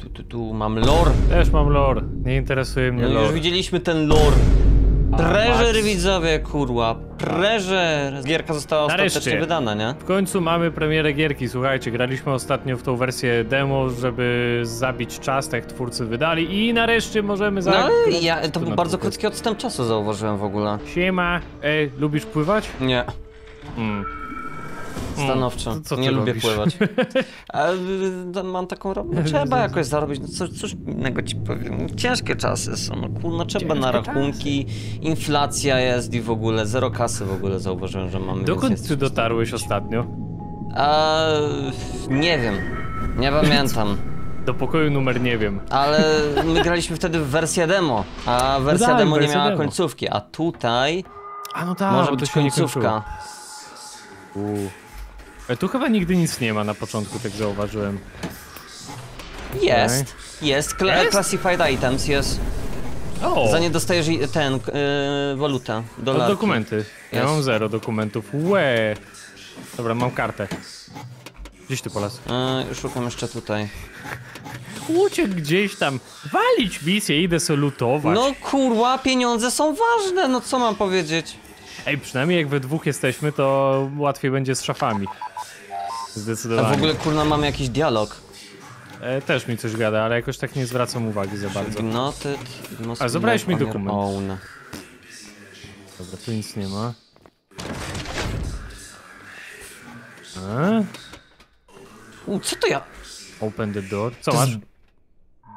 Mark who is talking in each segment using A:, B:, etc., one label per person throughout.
A: Tu, tu, tu, mam lore.
B: Też mam lore. Nie interesuje mnie
A: No, już
B: lore.
A: widzieliśmy ten lore.
B: Max.
A: widzowie, kurwa. Treasure. Gierka została
B: Nareszcie.
A: ostatecznie wydana, nie?
B: W końcu mamy premierę gierki. Słuchajcie, graliśmy ostatnio w tą wersję demo, żeby zabić czas, tak twórcy wydali i nareszcie możemy
A: No
B: zagrać.
A: ale ja, to był bardzo krótki odstęp czasu zauważyłem w ogóle.
B: Siema. Ej, lubisz pływać?
A: Nie,
B: Mm.
A: Stanowczo.
B: Co
A: nie lubię
B: robisz?
A: pływać. Ale y, mam taką robotę. No, trzeba jakoś zarobić. No co, cóż innego ci powiem. Ciężkie czasy są. No kurno, trzeba na
B: Ciężkie
A: rachunki. Inflacja jest i w ogóle zero kasy w ogóle zauważyłem, że mamy.
B: Dokąd ty dotarłeś ostatnio?
A: A, nie wiem. Nie pamiętam.
B: Do pokoju numer nie wiem.
A: Ale my graliśmy wtedy w wersję demo, a wersja
B: tak,
A: demo nie miała
B: demo.
A: końcówki, a tutaj
B: A no tak,
A: może
B: bo
A: być
B: to się nie
A: końcówka.
B: kończyło. E, Tu chyba nigdy nic nie ma na początku, tak zauważyłem.
A: Jest, jest, Cla
B: Jest?
A: classified items, jest.
B: O!
A: Za nie dostajesz ten, yy, walutę, dolar.
B: dokumenty. Ja
A: Jest.
B: mam zero dokumentów. Łe. Dobra, mam kartę. Gdzieś ty polas?
A: Yy, szukam jeszcze tutaj.
B: Uciekł gdzieś tam. Walić misję, idę sobie lutować.
A: No kurwa, pieniądze są ważne, no co mam powiedzieć?
B: Ej, przynajmniej jak we dwóch jesteśmy, to łatwiej będzie z szafami.
A: A
B: Zdecydowanie.
A: w ogóle kurna mam jakiś dialog.
B: E, też mi coś gada, ale jakoś tak nie zwracam uwagi za bardzo.
A: Ignoted, must
B: A zabrałeś mi dokument.
A: own.
B: Dobra, tu nic nie ma. A?
A: U, co to ja?
B: Open the door. Co
A: To
B: masz?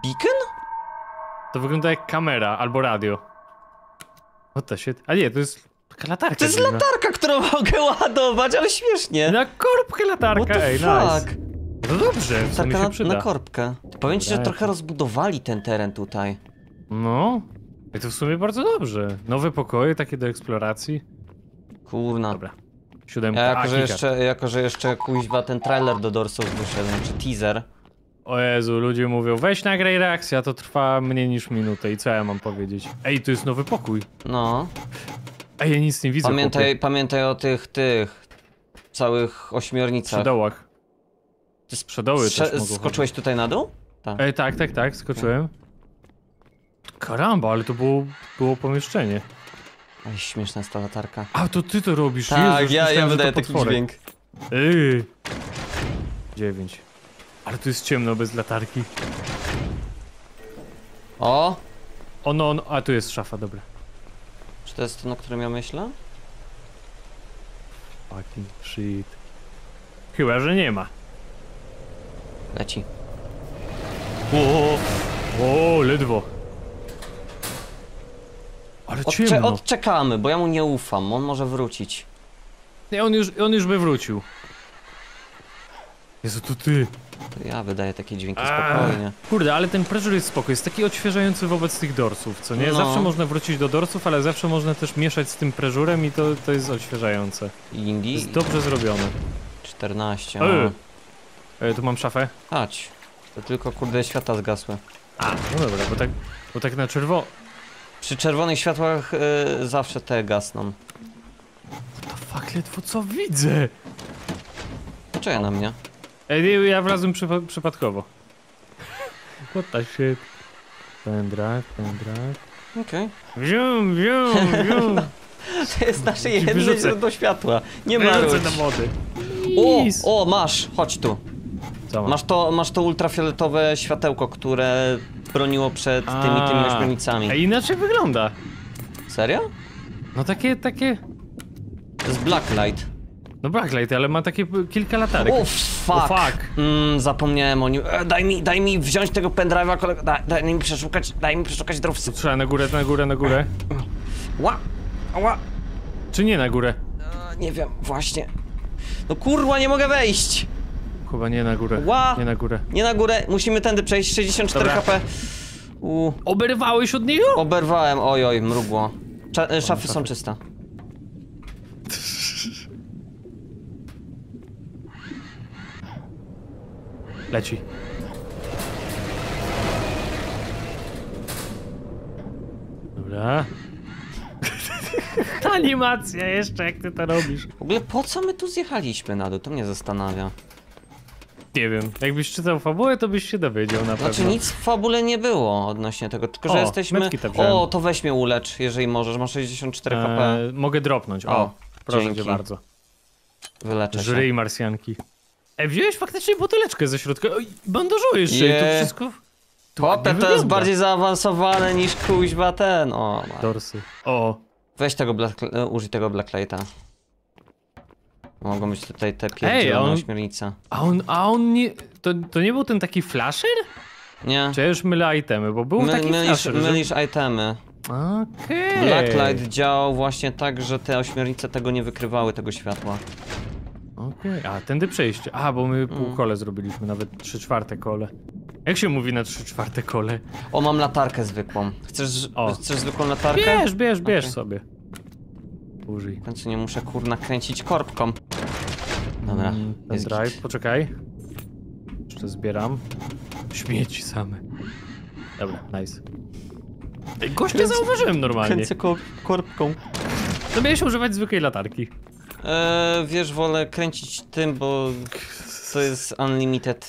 A: Beacon?
B: To wygląda jak kamera albo radio. What the shit? A nie, to jest taka latarka.
A: To jest
B: dziwna.
A: latarka, którą mogę ładować, ale śmiesznie.
B: Na korbkę
A: What
B: latarka,
A: the
B: ej,
A: fuck?
B: nice. No dobrze, w sumie
A: Latarka
B: się
A: na,
B: przyda.
A: na korbkę. Powiem ci, że trochę rozbudowali ten teren tutaj.
B: No. I to w sumie bardzo dobrze. Nowe pokoje, takie do eksploracji.
A: Kurna.
B: Dobra. Siódemka.
A: Ja
B: A,
A: jako, że
B: keycard.
A: jeszcze, jako, że jeszcze kuźwa ten trailer do Dorsów wyszedł, czy teaser.
B: O Jezu, ludzie mówią, weź nagraj reakcja, to trwa mniej niż minutę i co ja mam powiedzieć? Ej, tu jest nowy pokój.
A: No.
B: Ej, ja nic nie widzę,
A: Pamiętaj, pamiętaj o tych, tych całych ośmiornicach.
B: Przedołach.
A: Ty
B: Z przedoły
A: strze-
B: też mogą
A: skoczyłeś tutaj na dół? Tak.
B: Ej, tak, tak, tak, skoczyłem. Karamba, ale to było, było pomieszczenie.
A: Ej, śmieszna jest ta latarka.
B: A, to ty to robisz,
A: Tak,
B: Jezus,
A: ja, ja wydaję taki
B: potworek.
A: dźwięk.
B: Ej. Dziewięć. Ale tu jest ciemno bez latarki.
A: O!
B: O no, no, a tu jest szafa, dobra.
A: Czy to jest ten, o którym ja myślę?
B: Fucking shit. Chyba, że nie ma.
A: Leci.
B: O, o, ledwo. Ale
A: Odcze
B: ciemno.
A: odczekamy, bo ja mu nie ufam, on może wrócić.
B: Nie, on już, on już by wrócił. Jezu, to ty.
A: To ja wydaję takie dźwięki
B: A.
A: spokojnie.
B: Kurde, ale ten pressure jest spoko, jest taki odświeżający wobec tych dorsów, co nie?
A: No.
B: Zawsze można wrócić do dorsów, ale zawsze można też mieszać z tym preżurem i to, to jest odświeżające.
A: Indie
B: Jest dobrze zrobione.
A: 14.
B: Ej.
A: o.
B: E, tu mam szafę.
A: Chodź. To tylko kurde światła zgasły.
B: A, no dobra, bo tak, bo tak na czerwo...
A: Przy czerwonych światłach y, zawsze te gasną.
B: To fuck, ledwo co widzę!
A: Czekaj na mnie.
B: Ej, ja wlazłem przypa przypadkowo. What the shit. Pendrive, pendrive.
A: Okej.
B: Wzium, wzium, wzium.
A: To jest nasze jedyne źródło światła. Nie marudź.
B: na wody.
A: O, o, masz, chodź tu.
B: Co?
A: Masz to, masz to ultrafioletowe światełko, które broniło przed tymi, tymi
B: A.
A: ośmiornicami.
B: Ej, inaczej wygląda.
A: Serio?
B: No takie, takie...
A: To jest blacklight.
B: No backlight, ale ma takie kilka latarek.
A: O, fuck.
B: O, fuck.
A: Mm, zapomniałem o nim. E, daj mi, daj mi wziąć tego pendrive'a, kolega. Daj, daj mi przeszukać, daj mi przeszukać drowcy.
B: Trzeba na górę, na górę, na górę.
A: Ła, ła.
B: Czy nie na górę?
A: E, nie wiem, właśnie. No kurwa, nie mogę wejść.
B: Chyba nie na górę.
A: Ła.
B: Nie na górę.
A: Nie na górę, musimy tędy przejść, 64
B: Dobra.
A: HP. U,
B: Oberwałeś od niego?
A: oberwałem, oj, oj, mrugło. Cza e, szafy są czyste.
B: Leci. Dobra. Animacja jeszcze, jak ty to robisz.
A: W ogóle po co my tu zjechaliśmy na dół? To mnie zastanawia.
B: Nie wiem, jakbyś czytał fabułę, to byś się dowiedział na pewno.
A: Znaczy nic w fabule nie było odnośnie tego, tylko że
B: O,
A: jesteśmy...
B: medkita wziąłem.
A: O, to weź mnie ulecz, jeżeli możesz, masz 64 HP.
B: E, mogę dropnąć, o,
A: O,
B: proszę
A: dzięki.
B: cię bardzo.
A: Wyleczę się.
B: Żryj marsjanki. E, wziąłeś faktycznie buteleczkę ze środka. Oj, bandażujesz się i to wszystko... to
A: Chłopie, to jest bardziej zaawansowane niż kuźba ten, o. ma-
B: Dorsy. O,
A: Weź tego Black... e, użyj tego Blacklighta. Mogą być tutaj te pierdzielone
B: on-
A: ośmiornice.
B: a on, a on nie... To, to nie był ten taki flasher?
A: Nie.
B: Czy ja już mylę itemy, bo był
A: My,
B: taki
A: mylisz,
B: flasher, że...
A: mylisz itemy.
B: Okej.
A: Blacklight działał właśnie tak, że te ośmiornice tego nie wykrywały, tego światła.
B: Okej, a tędy przejście. A, bo my pół kole zrobiliśmy, nawet trzy czwarte kole. Jak się mówi na trzy czwarte kole?
A: O, mam latarkę zwykłą. Chcesz,
B: O.
A: chcesz zwykłą latarkę?
B: Bierz, bierz, bierz
A: Okej.
B: sobie. Użyj.
A: W końcu nie muszę kurna kręcić korbką. Dobra,
B: Mm, Ten
A: jest
B: drive,
A: git.
B: poczekaj. Jeszcze zbieram. Śmieci same. Dobra, nice. Ej, Gościa
A: Kręcę-
B: zauważyłem normalnie.
A: Kręcę ko korbką.
B: To miałeś używać zwykłej latarki.
A: Eee, wiesz, wolę kręcić tym, bo to jest unlimited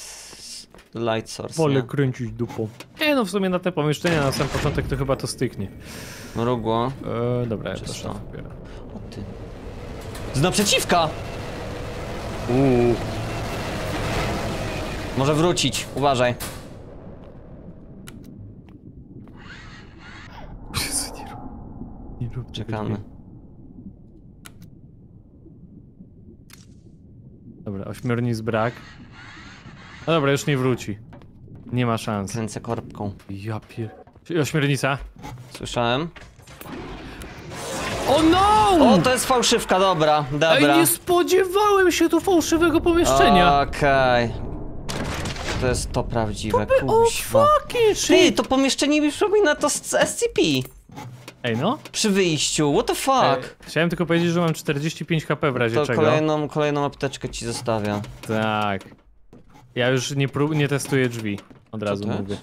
A: light source.
B: Wolę
A: nie?
B: kręcić dupą. Nie no, w sumie na te pomieszczenia na sam początek to chyba to styknie.
A: Mrugło.
B: Eee, dobra, ja to
A: Czysto. O ty. Z naprzeciwka!
B: Uuu.
A: Może wrócić, uważaj.
B: Jezu, nie rób. Nie rób
A: Czekamy.
B: nie. Dobra, ośmiornic brak. No dobra, już nie wróci. Nie ma szans.
A: Kręcę korbką.
B: Ja pier... Ośmiornica?
A: Słyszałem?
B: O no!
A: O, to jest fałszywka, dobra,
B: Ej,
A: dobra.
B: nie spodziewałem się tu fałszywego pomieszczenia.
A: Okej. To jest to prawdziwe,
B: O,
A: kuźwa.
B: fucking
A: Ty,
B: shit!
A: to pomieszczenie mi przypomina to z SCP.
B: Ej, no.
A: Przy wyjściu, what the fuck?
B: E, chciałem tylko powiedzieć, że mam 45 HP w razie
A: To
B: czego.
A: kolejną, kolejną apteczkę ci zostawiam.
B: Tak. Ja już nie, prób- nie testuję drzwi. Od razu mówię.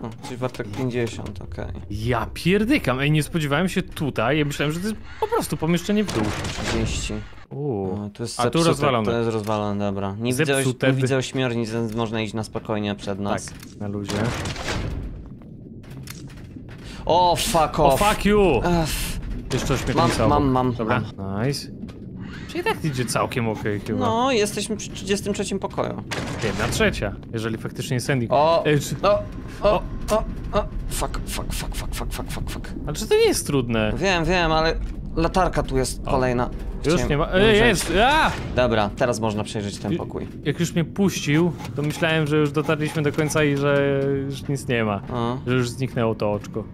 A: O, coś warto jak 50, okej.
B: Ja pierdykam. Ej, nie spodziewałem się tutaj. Ja myślałem, że to jest po prostu pomieszczenie w dół.
A: 30.
B: Uuu.
A: Tu jest
B: A tu rozwalone.
A: To jest rozwalone, dobra. Nie
B: Zepsute.
A: nie widzę ośmiornic, więc można iść na spokojnie przed nas.
B: Tak, na luzie.
A: O, fuck
B: O,
A: off.
B: fuck you!
A: Ech,
B: Jeszcze ośmiornica
A: Mam-
B: obok.
A: mam- mam-
B: Dobra, nice. Czyli tak idzie całkiem okej chyba.
A: no, jesteśmy przy 33 pokoju.
B: Jedna trzecia, jeżeli faktycznie jest ending.
A: O,
B: Ej, czy...
A: o, o, o, o. Fuck, fuck, fuck, fuck, fuck, fuck, fuck, fuck.
B: Ale czy to nie jest trudne?
A: Wiem, wiem, ale latarka tu jest kolejna.
B: Już
A: Chciałem
B: nie ma... Ej, jest! A!
A: Dobra, teraz można przejrzeć ten pokój.
B: Jak już mnie puścił, to myślałem, że już dotarliśmy do końca i że już nic nie ma.
A: O.
B: Że już zniknęło to oczko.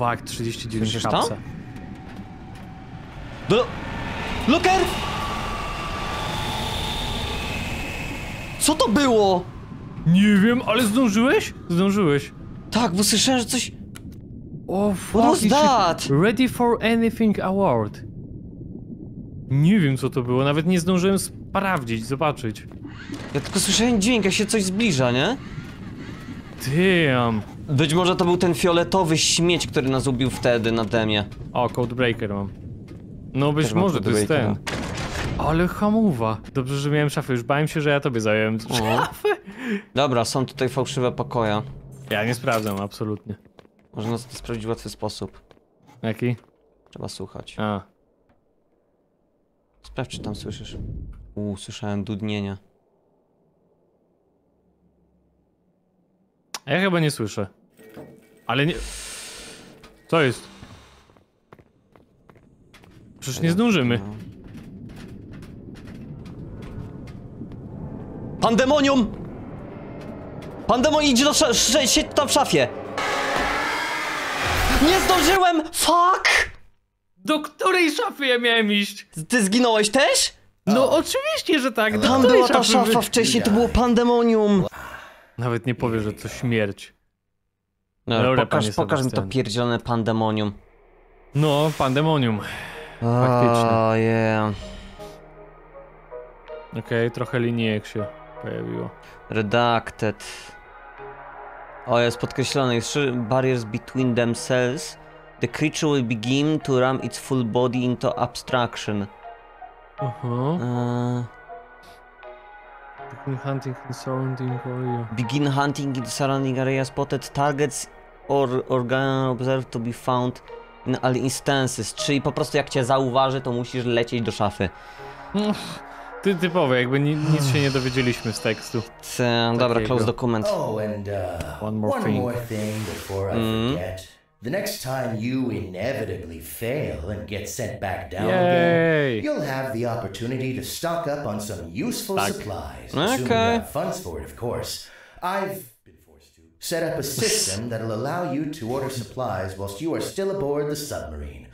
B: Fuck, 39
A: Słyszysz to? Do... Luker! Co to było?
B: Nie wiem, ale zdążyłeś? Zdążyłeś.
A: Tak, bo słyszałem, że coś...
B: O,
A: What was that?
B: Ready for anything award. Nie wiem co to było, nawet nie zdążyłem sprawdzić, zobaczyć.
A: Ja tylko słyszałem dźwięk, jak się coś zbliża, nie?
B: Damn.
A: Być może to był ten fioletowy śmieć, który nas ubił wtedy na demie.
B: O, Codebreaker mam. No być
A: Też mam
B: może to jest ten.
A: Codebreakera.
B: Ale hamuwa. Dobrze, że miałem szafę. Już bałem się, że ja tobie zająłem szafę.
A: Dobra, są tutaj fałszywe pokoje.
B: Ja nie sprawdzam, absolutnie.
A: Można to sprawdzić w łatwy sposób.
B: Jaki?
A: Trzeba słuchać.
B: A.
A: Sprawdź, czy tam słyszysz. Uuu, słyszałem dudnienia.
B: A ja chyba nie słyszę. Ale nie... Co jest? Przecież nie zdążymy.
A: Pandemonium! Pandemonium idzie do sz- tam w szafie! Nie zdążyłem! Fuck!
B: Do której szafy ja miałem iść?
A: Ty zginąłeś też?
B: No oczywiście, że tak. Do
A: Tam była ta
B: wy-
A: szafa wcześniej, to było pandemonium.
B: Nawet nie powie, że to śmierć.
A: No,
B: Dobra,
A: pokaż, pokaż mi to pierdzielone pandemonium.
B: No, pandemonium. Faktycznie.
A: O, yeah.
B: Okej, trochę linijek się pojawiło.
A: Redacted. O, jest podkreślone. Jest szy- barriers between themselves. The creature will begin to ram its full body into abstraction.
B: Aha.
A: Eee,
B: Begin hunting in surrounding area.
A: Begin hunting in surrounding area. Spotted targets or organ observed to be found in all instances. Czyli po prostu jak cię zauważy, to musisz lecieć do szafy.
B: Ty typowe, jakby ni nic się nie dowiedzieliśmy z tekstu.
A: C, dobra, close dokument.
C: Oh, and uh,
B: One more thing.
C: thing before I forget. The next time you inevitably fail and get sent back down
B: Yay.
C: again, you'll have the opportunity to stock up on some useful
B: Tak.
C: supplies. assuming you
A: Okay.
C: have funds for it, of course. I've set up a system that'll allow you to order supplies whilst you are still aboard the submarine.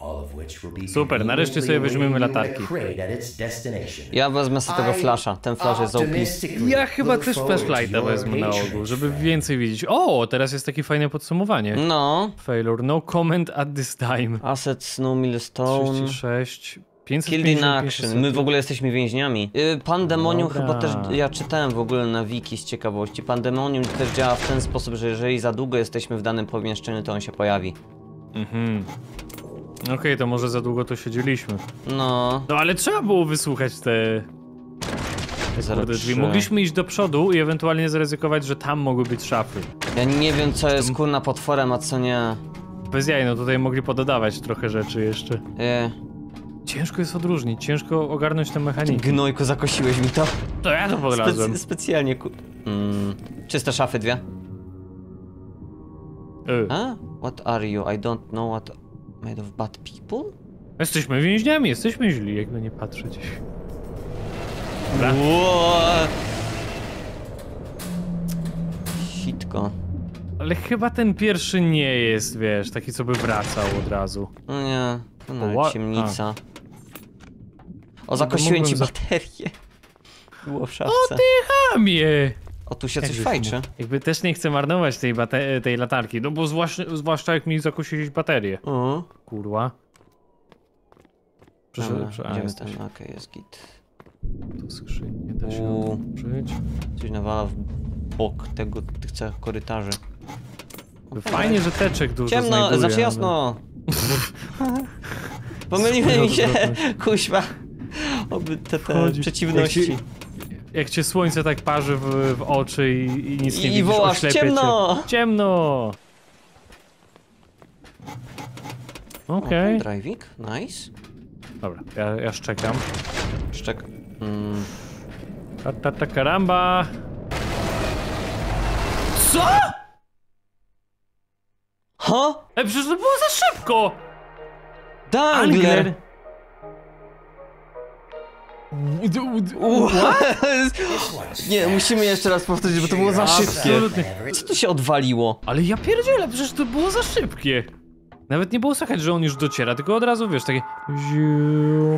C: All of which will be
B: Super, nareszcie sobie weźmiemy latarki.
C: crate at its destination.
A: Ja wezmę sobie tego flasza. Ten flash jest OP.
B: Ja chyba też flashlighta wezmę na ogół, żeby więcej widzieć. O, teraz jest takie fajne podsumowanie.
A: No.
B: Failure, no comment at this time.
A: Assets, no millstone.
B: 36,
A: Killed in
B: 555
A: action. My w ogóle jesteśmy więźniami. Y, Pandemonium
B: Dobra.
A: chyba też, ja czytałem w ogóle na wiki z ciekawości. Pandemonium też działa w ten sposób, że jeżeli za długo jesteśmy w danym pomieszczeniu, to on się pojawi.
B: Mhm. Okej, to może za długo to siedzieliśmy.
A: No.
B: No ale trzeba było wysłuchać te... kurde drzwi.
A: 03.
B: Mogliśmy iść do przodu i ewentualnie zaryzykować, że tam mogły być szafy.
A: Ja nie wiem co jest kurna potworem, a co nie.
B: Bez jaj, no tutaj mogli pododawać trochę rzeczy jeszcze.
A: Y,
B: Ciężko jest odróżnić, ciężko ogarnąć tę mechanikę.
A: gnojku, zakosiłeś mi to.
B: To ja to podrazłem.
A: Spec- specjalnie ku... Mm. Czyste szafy dwie.
B: Y.
A: A? What are you? I don't know what... Made of bad people?
B: Jesteśmy więźniami, jesteśmy źli, jakby nie patrzeć. Dobra.
A: Sitko.
B: Ale chyba ten pierwszy nie jest, wiesz, taki co by wracał od razu.
A: No nie, to nawet ciemnica. O, zakosiłem ci baterię. Było w szafce.
B: O ty chamie!
A: O, tu się coś
B: żeś
A: fajczy.
B: Jakby też nie chcę marnować tej, tej latarki, no bo zwłaszcza, zwłaszcza jak mi zakosiłeś baterię.
A: O,
B: Kurwa. Proszę,
A: dobra,
B: proszę, a,
A: idziemy
B: jesteś.
A: tam, okej, jest git.
B: To skrzyń nie da się otworzyć.
A: Coś nawala w bok tego, tych całych korytarzy.
B: Fajnie, że teczek dużo
A: Ciemno,
B: znajduje,
A: znaczy
B: ale-
A: jasno. Pomyliły mi się, kuźwa. Oby te, te przeciwności.
B: Jak Jak cię słońce tak parzy w, w oczy i, i nic nie
A: I
B: widzisz,
A: wołasz,
B: oślepia
A: "Ciemno!"
B: Cię. Ciemno! Okej.
A: Okay. Driving, nice.
B: Dobra, ja, ja szczekam.
A: Szczek. Mm.
B: Ta, ta, ta karamba! Co?!
A: Ha?
B: E, przecież to było za szybko!
A: Dangler! Nie, musimy jeszcze raz powtórzyć, bo to było za szybkie. Co tu się odwaliło?
B: Ale ja pierdzielę, przecież to było za szybkie. Nawet nie było słychać, że on już dociera, tylko od razu, wiesz, takie...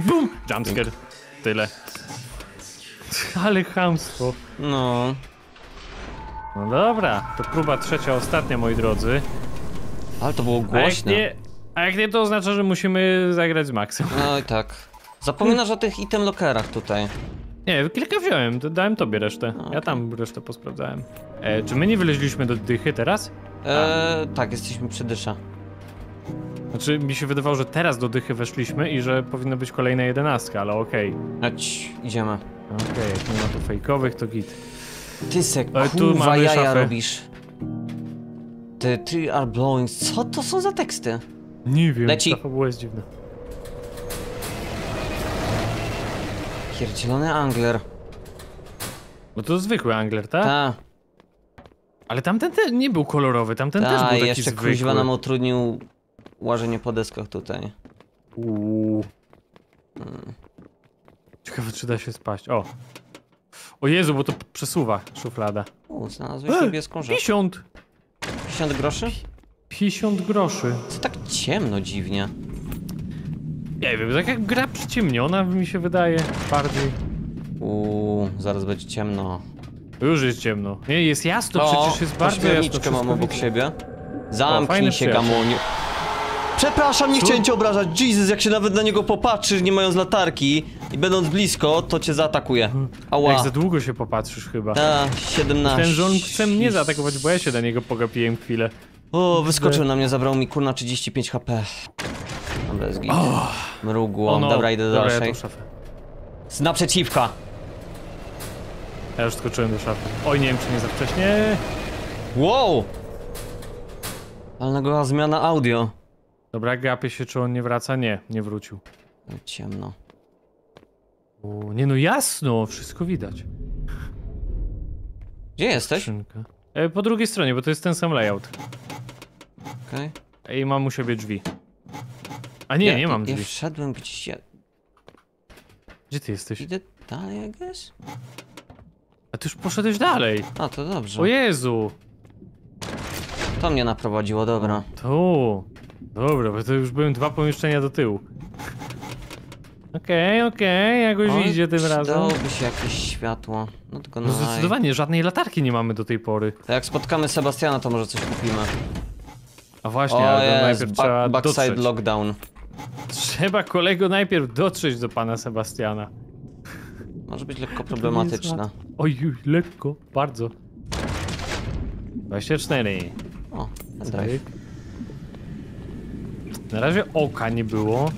B: Bum! Jumpscare. Tyle. Ale chamstwo.
A: No.
B: No dobra, to próba trzecia, ostatnia, moi drodzy.
A: Ale to było
B: A jak
A: głośne.
B: nie, a jak nie to oznacza, że musimy zagrać z Maxem.
A: No i tak. Zapominasz o tych item lockerach tutaj.
B: Nie, kilka wziąłem, to dałem tobie resztę. Ja tam resztę posprawdzałem. E, czy my nie wyleźliśmy do dychy teraz?
A: Eee, tak, jesteśmy przy dysza.
B: Znaczy, mi się wydawało, że teraz do dychy weszliśmy i że powinna być kolejna jedenastka, ale okej.
A: Leć, idziemy.
B: Okej, jak nie ma tu fejkowych, to git.
A: Ty se
B: tu
A: kurwa
B: mamy
A: jaja
B: szafę.
A: robisz. The tree are blowing. Co to są za teksty?
B: Nie wiem,
A: Leci.
B: ta fabuła jest dziwna.
A: Pierdzielony angler.
B: No to zwykły angler, tak?
A: Ta,
B: Ale tamten te, nie był kolorowy, tamten też był
A: ta,
B: taki
A: jeszcze
B: zwykły.
A: kuźwa nam utrudnił łażenie po deskach tutaj.
B: Uuu. Ciekawe, czy da się spaść. O. O Jezu, bo to przesuwa szuflada.
A: U, znalazłeś sobie skążę.
B: 50!
A: 50 groszy?
B: 50 groszy.
A: Co tak ciemno dziwnie?
B: Nie wiem, tak jak gra przyciemniona mi się wydaje bardziej.
A: Uuu, zaraz będzie ciemno.
B: Już jest ciemno. Nie, jest jasno, przecież jest bardzo jasno.
A: mam obok
B: widzę.
A: siebie. Zamknij się,
B: przyjaciel.
A: gamoniu. Przepraszam, nie
B: Co?
A: chciałem cię obrażać. Jesus, jak się nawet na niego popatrzysz, nie mając latarki i będąc blisko, to cię zaatakuje. Ała.
B: Jak za długo się popatrzysz chyba.
A: A, 17.
B: Ten, że on chce mnie zaatakować, bo ja się na niego pogapiłem chwilę.
A: O, wyskoczył na mnie, zabrał mi kurna 35 HP. Jest git. Mrugło.
B: O no,
A: Dobra, idę do
B: dobra, ja
A: dalszej.
B: szafę.
A: Z naprzeciwka.
B: Ja już skoczyłem do szafy. Oj, nie wiem, czy nie za wcześnie.
A: Wow! Ale nagła zmiana audio.
B: Dobra, gapię się, czy on nie wraca. Nie, nie wrócił.
A: Ciemno.
B: O, nie no, jasno, wszystko widać.
A: Gdzie jesteś?
B: Skrzynka. E, po drugiej stronie, bo to jest ten sam layout.
A: Okej.
B: I mam u siebie drzwi. A nie,
A: Ja-
B: nie mam
A: Ja
B: drzwi.
A: wszedłem gdzieś. Ja...
B: Gdzie ty jesteś?
A: Idę dalej, I guess?
B: A ty już poszedłeś dalej.
A: A, to dobrze.
B: O Jezu.
A: To mnie naprowadziło, dobra.
B: Tu. Dobra, bo to już byłem dwa pomieszczenia do tyłu. Okej, okej, jakoś
A: Oj,
B: idzie tym razem.
A: Przydałoby się jakieś światło. No tylko
B: No
A: no.
B: zdecydowanie, żadnej latarki nie mamy do tej pory.
A: To jak spotkamy Sebastiana, to może coś kupimy.
B: A właśnie,
A: O
B: ale
A: jest,
B: najpierw trzeba
A: back, backside
B: dotrzeć.
A: lockdown.
B: Trzeba kolego najpierw dotrzeć do pana Sebastiana.
A: Może być lekko problematyczna.
B: Oj, oj, lekko, bardzo. 24.
A: O.
B: Cyk. Na razie oka nie było.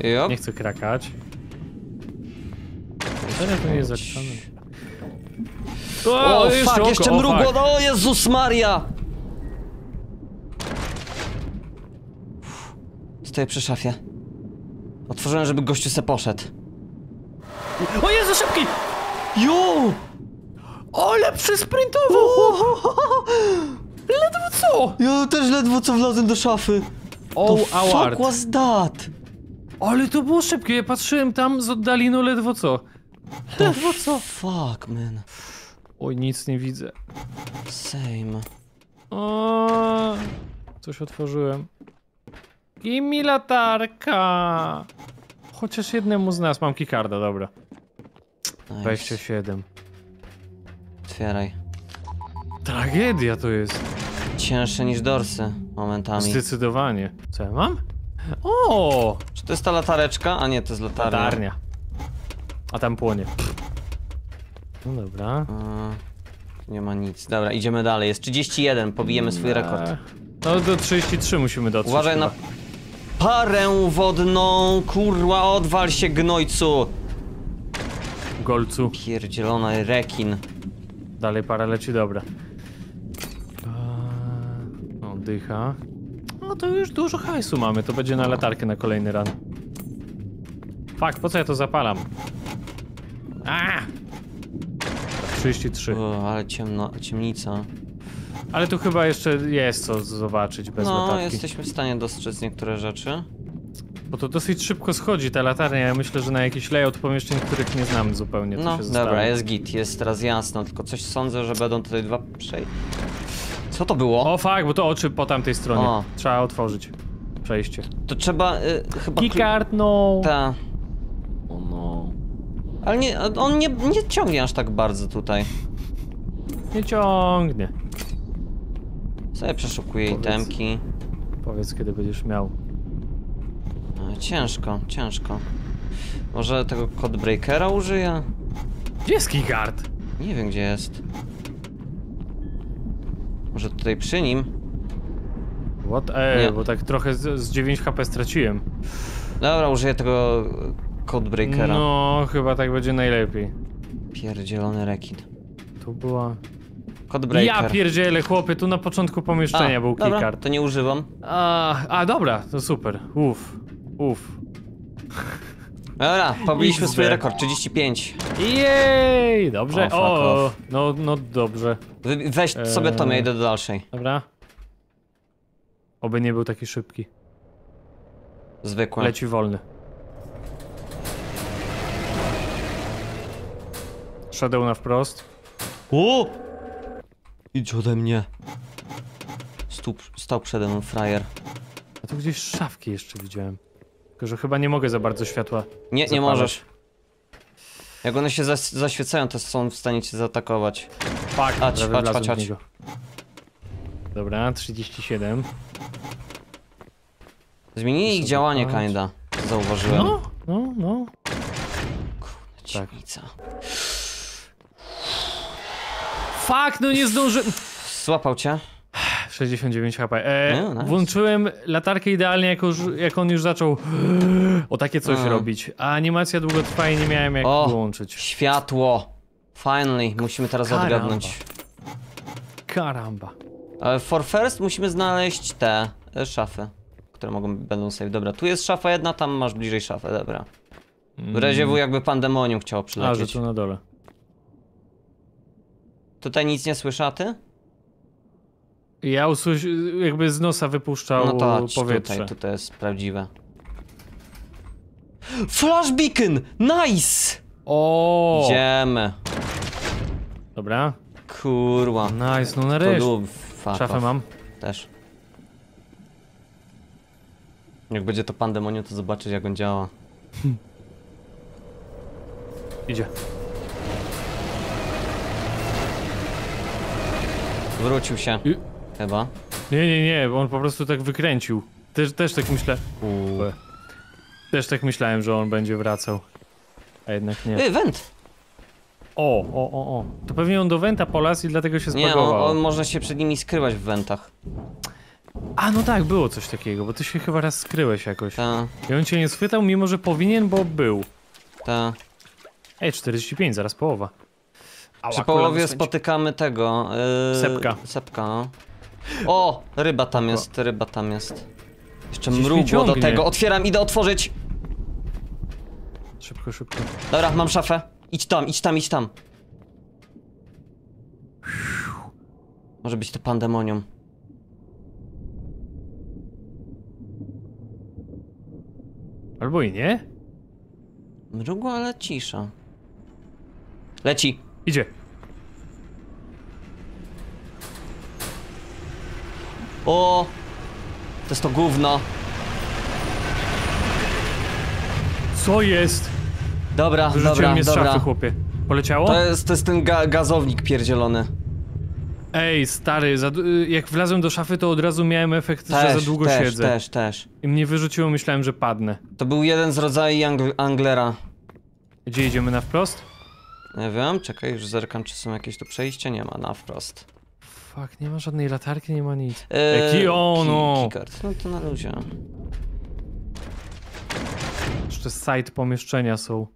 A: Jop.
B: Nie chcę krakać. Teraz to nie jest zaczynane.
A: O,
B: jeszcze
A: fuck,
B: oko,
A: jeszcze
B: o,
A: mrugło, o Jezus Maria! Stoję przy szafie. Otworzyłem, żeby gościu se poszedł.
B: O Jezu, szybki!
A: Jo!
B: O, lepszy sprintował! Ledwo co?
A: Ja też ledwo co wlazłem do szafy.
B: O,
A: The
B: award.
A: fuck was that?
B: Ale to było szybkie, ja patrzyłem tam z oddali, no ledwo co. Ledwo co?
A: Fuck, man.
B: Oj, nic nie widzę.
A: Same.
B: O, coś otworzyłem. I mi latarka. Chociaż jednemu z nas mam kikarda, dobra.
A: Nice.
B: 27.
A: Otwieraj.
B: Tragedia to jest.
A: Cięższe niż dorsy momentami.
B: Zdecydowanie. Co ja mam? O!
A: Czy to jest ta latareczka? A nie, to jest latarnia.
B: Latarnia. A tam płonie.
A: A,
B: No dobra.
A: nie ma nic. Dobra, idziemy dalej. Jest 31, pobijemy swój rekord.
B: No do 33 musimy dotrzeć.
A: Uważaj na
B: chyba.
A: Parę wodną, kurwa, odwal się gnojcu.
B: Golcu.
A: Pierdzielony rekin.
B: Dalej para leci, dobra. No, dycha. No to już dużo hajsu mamy, to będzie na latarkę na kolejny ran. Fak, po co ja to zapalam? A! 33.
A: O, ale ciemno, ciemnica.
B: Ale tu chyba jeszcze jest co zobaczyć bez
A: No,
B: latarki.
A: jesteśmy w stanie dostrzec niektóre rzeczy.
B: Bo to dosyć szybko schodzi ta latarnia. Ja myślę, że na jakiś layout pomieszczeń, których nie znamy zupełnie. To
A: No,
B: zostało.
A: dobra, jest git, jest teraz jasno, tylko coś sądzę, że będą tutaj dwa przej... Co to było?
B: O fakt, bo to oczy po tamtej stronie.
A: O.
B: Trzeba otworzyć. Przejście.
A: To trzeba y, chyba...
B: Keycard, no.
A: Ta.
B: O no.
A: Ale nie, on nie, nie ciągnie aż tak bardzo tutaj.
B: Nie ciągnie.
A: Sobie przeszukuję
B: Powiedz.
A: itemki.
B: Powiedz, kiedy będziesz miał.
A: E, Ciężko, ciężko. Może tego codebreakera użyję?
B: Gdzie jest Keycard?
A: Nie wiem gdzie jest. Może tutaj przy nim?
B: What? Ej, bo tak trochę z, z 9 HP straciłem.
A: Dobra, użyję tego codebreakera.
B: No, chyba tak będzie najlepiej.
A: Pierdzielony rekin.
B: Tu była...
A: Codebreaker.
B: Ja pierdzielę, chłopie, tu na początku pomieszczenia był
A: dobra,
B: Keycard.
A: to nie używam.
B: A, a, dobra, to super. Uff, uff.
A: Dobra, pobiliśmy swój rekord, 35.
B: Jej, dobrze.
A: O,
B: O, no, no dobrze.
A: Weź sobie to, ja idę do dalszej.
B: Dobra. Oby nie był taki szybki.
A: Zwykłe.
B: Leci wolny. Shadow na wprost.
A: O! Idź ode mnie. Stóp, stał przede mną frajer.
B: A tu gdzieś szafki jeszcze widziałem. Tylko, że chyba nie mogę za bardzo światła.
A: Nie, nie
B: Zapalać.
A: możesz. Jak one się zas zaświecają, to są w stanie cię zaatakować.
B: Fuck,
A: Chodź, chodź, chodź, chodź.
B: Dobra, 37.
A: Zmienili ich działanie,
B: zapalać.
A: kinda. Zauważyłem.
B: No, no, no.
A: Ciemnica.
B: Fuck, no nie zdąży.
A: Złapał cię?
B: 69 HP. E,
A: No, nice.
B: Włączyłem latarkę idealnie, jak, już, jak on już zaczął o takie coś
A: A.
B: robić. A animacja długo trwa i nie miałem jak
A: O.
B: wyłączyć.
A: Światło. Finally, musimy teraz
B: Karamba.
A: odgadnąć.
B: Karamba.
A: Ale for first musimy znaleźć te e, szafy, które mogą, będą safe. Dobra, tu jest szafa jedna, tam masz bliżej szafę, dobra. W razie W jakby pandemonium chciało
B: A, że
A: przylecieć.
B: tu na dole.
A: Tutaj nic nie słyszę, a ty?
B: Ja usłysz... jakby z nosa wypuszczał
A: No to
B: powietrze.
A: tutaj, tutaj jest prawdziwe. Flash beacon! Nice!
B: O!
A: Idziemy.
B: Dobra.
A: Kurwa.
B: Nice, no nareszcie. Szafę mam.
A: Też. Jak będzie to pandemonium, to zobaczysz jak on działa.
B: Idzie.
A: Wrócił się.
B: I-
A: Chyba.
B: Nie, nie, nie, on po prostu tak wykręcił. Też, też tak myślę.
A: Uuu.
B: Też tak myślałem, że on będzie wracał. A jednak nie.
A: Ej, węd!
B: O, o, o, o. To pewnie on do Wenta polas i dlatego się
A: Nie, on,
B: zbagował.
A: on można się przed nimi skrywać w wentach.
B: A no tak, było coś takiego, bo ty się chyba raz skryłeś jakoś.
A: Ta,
B: I on cię nie schwytał, mimo że powinien, bo był.
A: ta.
B: Ej, 45, zaraz połowa. Ała,
A: Przy połowie spotykamy tego. Yy,
B: Sepka.
A: Sepka, no. O! Ryba tam jest, ryba tam jest. Jeszcze
B: Gdzieś
A: mrugło do tego. Otwieram, idę otworzyć.
B: Szybko, szybko.
A: Dobra, mam szafę. Idź tam, idź tam, idź tam. Może być to pandemonium.
B: Albo i nie?
A: Mrugło, ale cisza. Leci.
B: Idzie.
A: O! To jest to gówno.
B: Co jest?
A: Dobra,
B: Wyrzuciłem
A: dobra,
B: mnie z
A: dobra.
B: szafy, chłopie. Poleciało?
A: To jest, to jest ten ga gazownik pierdzielony.
B: Ej, stary, za, y, jak wlazłem do szafy, to od razu miałem efekt, że za długo
A: też,
B: siedzę.
A: też, też.
B: I mnie wyrzuciło, myślałem, że padnę.
A: To był jeden z rodzajów angl Anglera.
B: Gdzie idziemy na wprost?
A: Nie wiem, czekaj, już zerkam, czy są jakieś tu przejścia. Nie ma, na wprost.
B: Fuck, nie ma żadnej latarki, nie ma nic.
A: Eee,
B: Jaki on, no.
A: Keycard. No to na luzie.
B: Jeszcze side pomieszczenia są.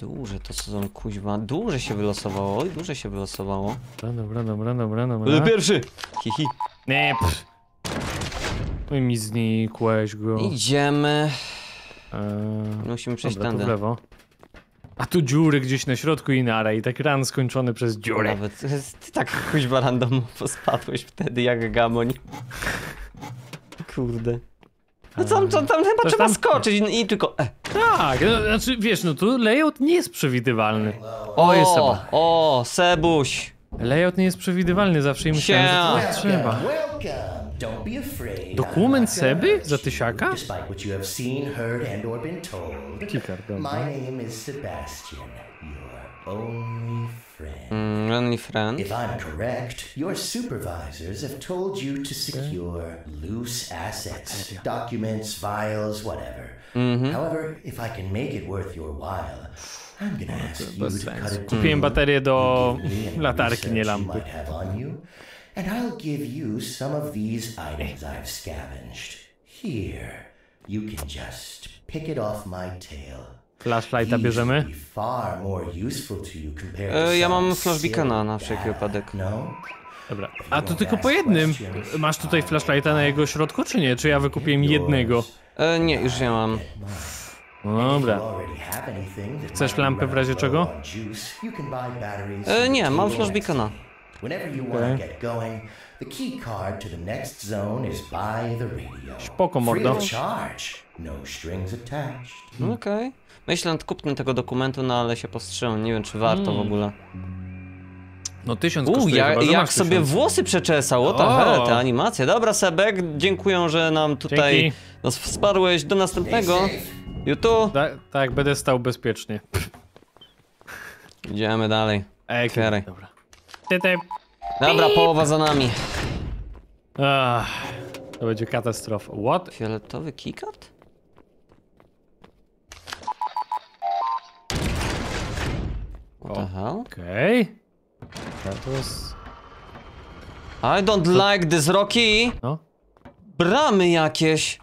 A: Duże to co są kuźwa. Duże się wylosowało, oj, duże się wylosowało.
B: Dobra, dobra, dobra, dobra, dobra.
A: pierwszy! Hihi.
B: Nie, pff. No i mi znikłeś go.
A: Idziemy.
B: Eee,
A: Musimy przejść
B: dobra, tu w
A: tędy.
B: lewo. A tu dziury gdzieś na środku i nara i tak ran skończony przez dziurę.
A: Nawet ty tak kuźwa randomowo spadłeś wtedy jak gamoń. Kurde. No tam, tam, tam chyba
B: Coś
A: trzeba
B: tam?
A: skoczyć i, i tylko. E.
B: Tak, no, znaczy wiesz, no tu layout nie jest przewidywalny.
A: O,
B: jest Seba.
A: o, Sebuś.
B: Layout nie jest przewidywalny zawsze i myślałem, że to trzeba.
C: welcome. Don't be afraid.
B: Dokument
C: I'm
B: Seby? Za
C: hurt
B: tysiaka?
C: Despite what you have seen, heard, and or been told.
B: Kikar, dobra.
C: My name is Sebastian, your only friend.
A: Mm, Lonely friend.
C: If I'm correct, your supervisors have told you to secure loose assets, documents, files, whatever. However, if I can make it worth your while, I'm gonna ask you to cut
B: sensu.
C: a
B: Kupiłem baterię do
C: give me any
B: latarki, nie
C: research
B: lampy.
C: And I'll give you some of these items I've scavenged. Here, you can just pick it off my tail.
B: Flashlighta bierzemy.
C: will be far more useful to you compared to
A: E, ja mam flashbeacona na wszelki wypadek.
C: No?
B: Dobra. A to tylko po jednym. Masz tutaj flashlighta na jego środku, czy nie? Czy ja wykupiłem jednego?
A: E, nie, już nie mam.
B: No dobra.
C: Chcesz
B: Chcesz lampę w razie czego?
A: E, nie, mam flashbeacona.
C: Whenever you
B: Okay.
C: want to get going, the key card to the next zone is by the radio.
B: Spoko,
C: Free
B: mordo.
C: of charge, no strings attached.
A: No Okej. Myślę nad kupnem tego dokumentu, no ale się powstrzymam. Nie wiem, czy warto
B: Hmm.
A: w ogóle.
B: No tysiąc
A: U,
B: kosztuje
A: jak
B: masz
A: sobie
B: tysiąc.
A: włosy przeczesał, o ta
B: O!
A: hele, te animacje. Dobra, Sebek, dziękuję, że nam tutaj
B: Dzięki.
A: nas wsparłeś. Do następnego. YouTube.
B: Tak, tak, będę stał bezpiecznie.
A: Idziemy dalej.
B: Ej,
A: Otwieraj.
B: dobra. Ty, ty.
A: Dobra, połowa za nami.
B: Ach, to będzie katastrofa. What?
A: Fioletowy keycard? What the hell?
B: Okej. To jest...
A: I don't like this, Rocky.
B: No.
A: Bramy jakieś.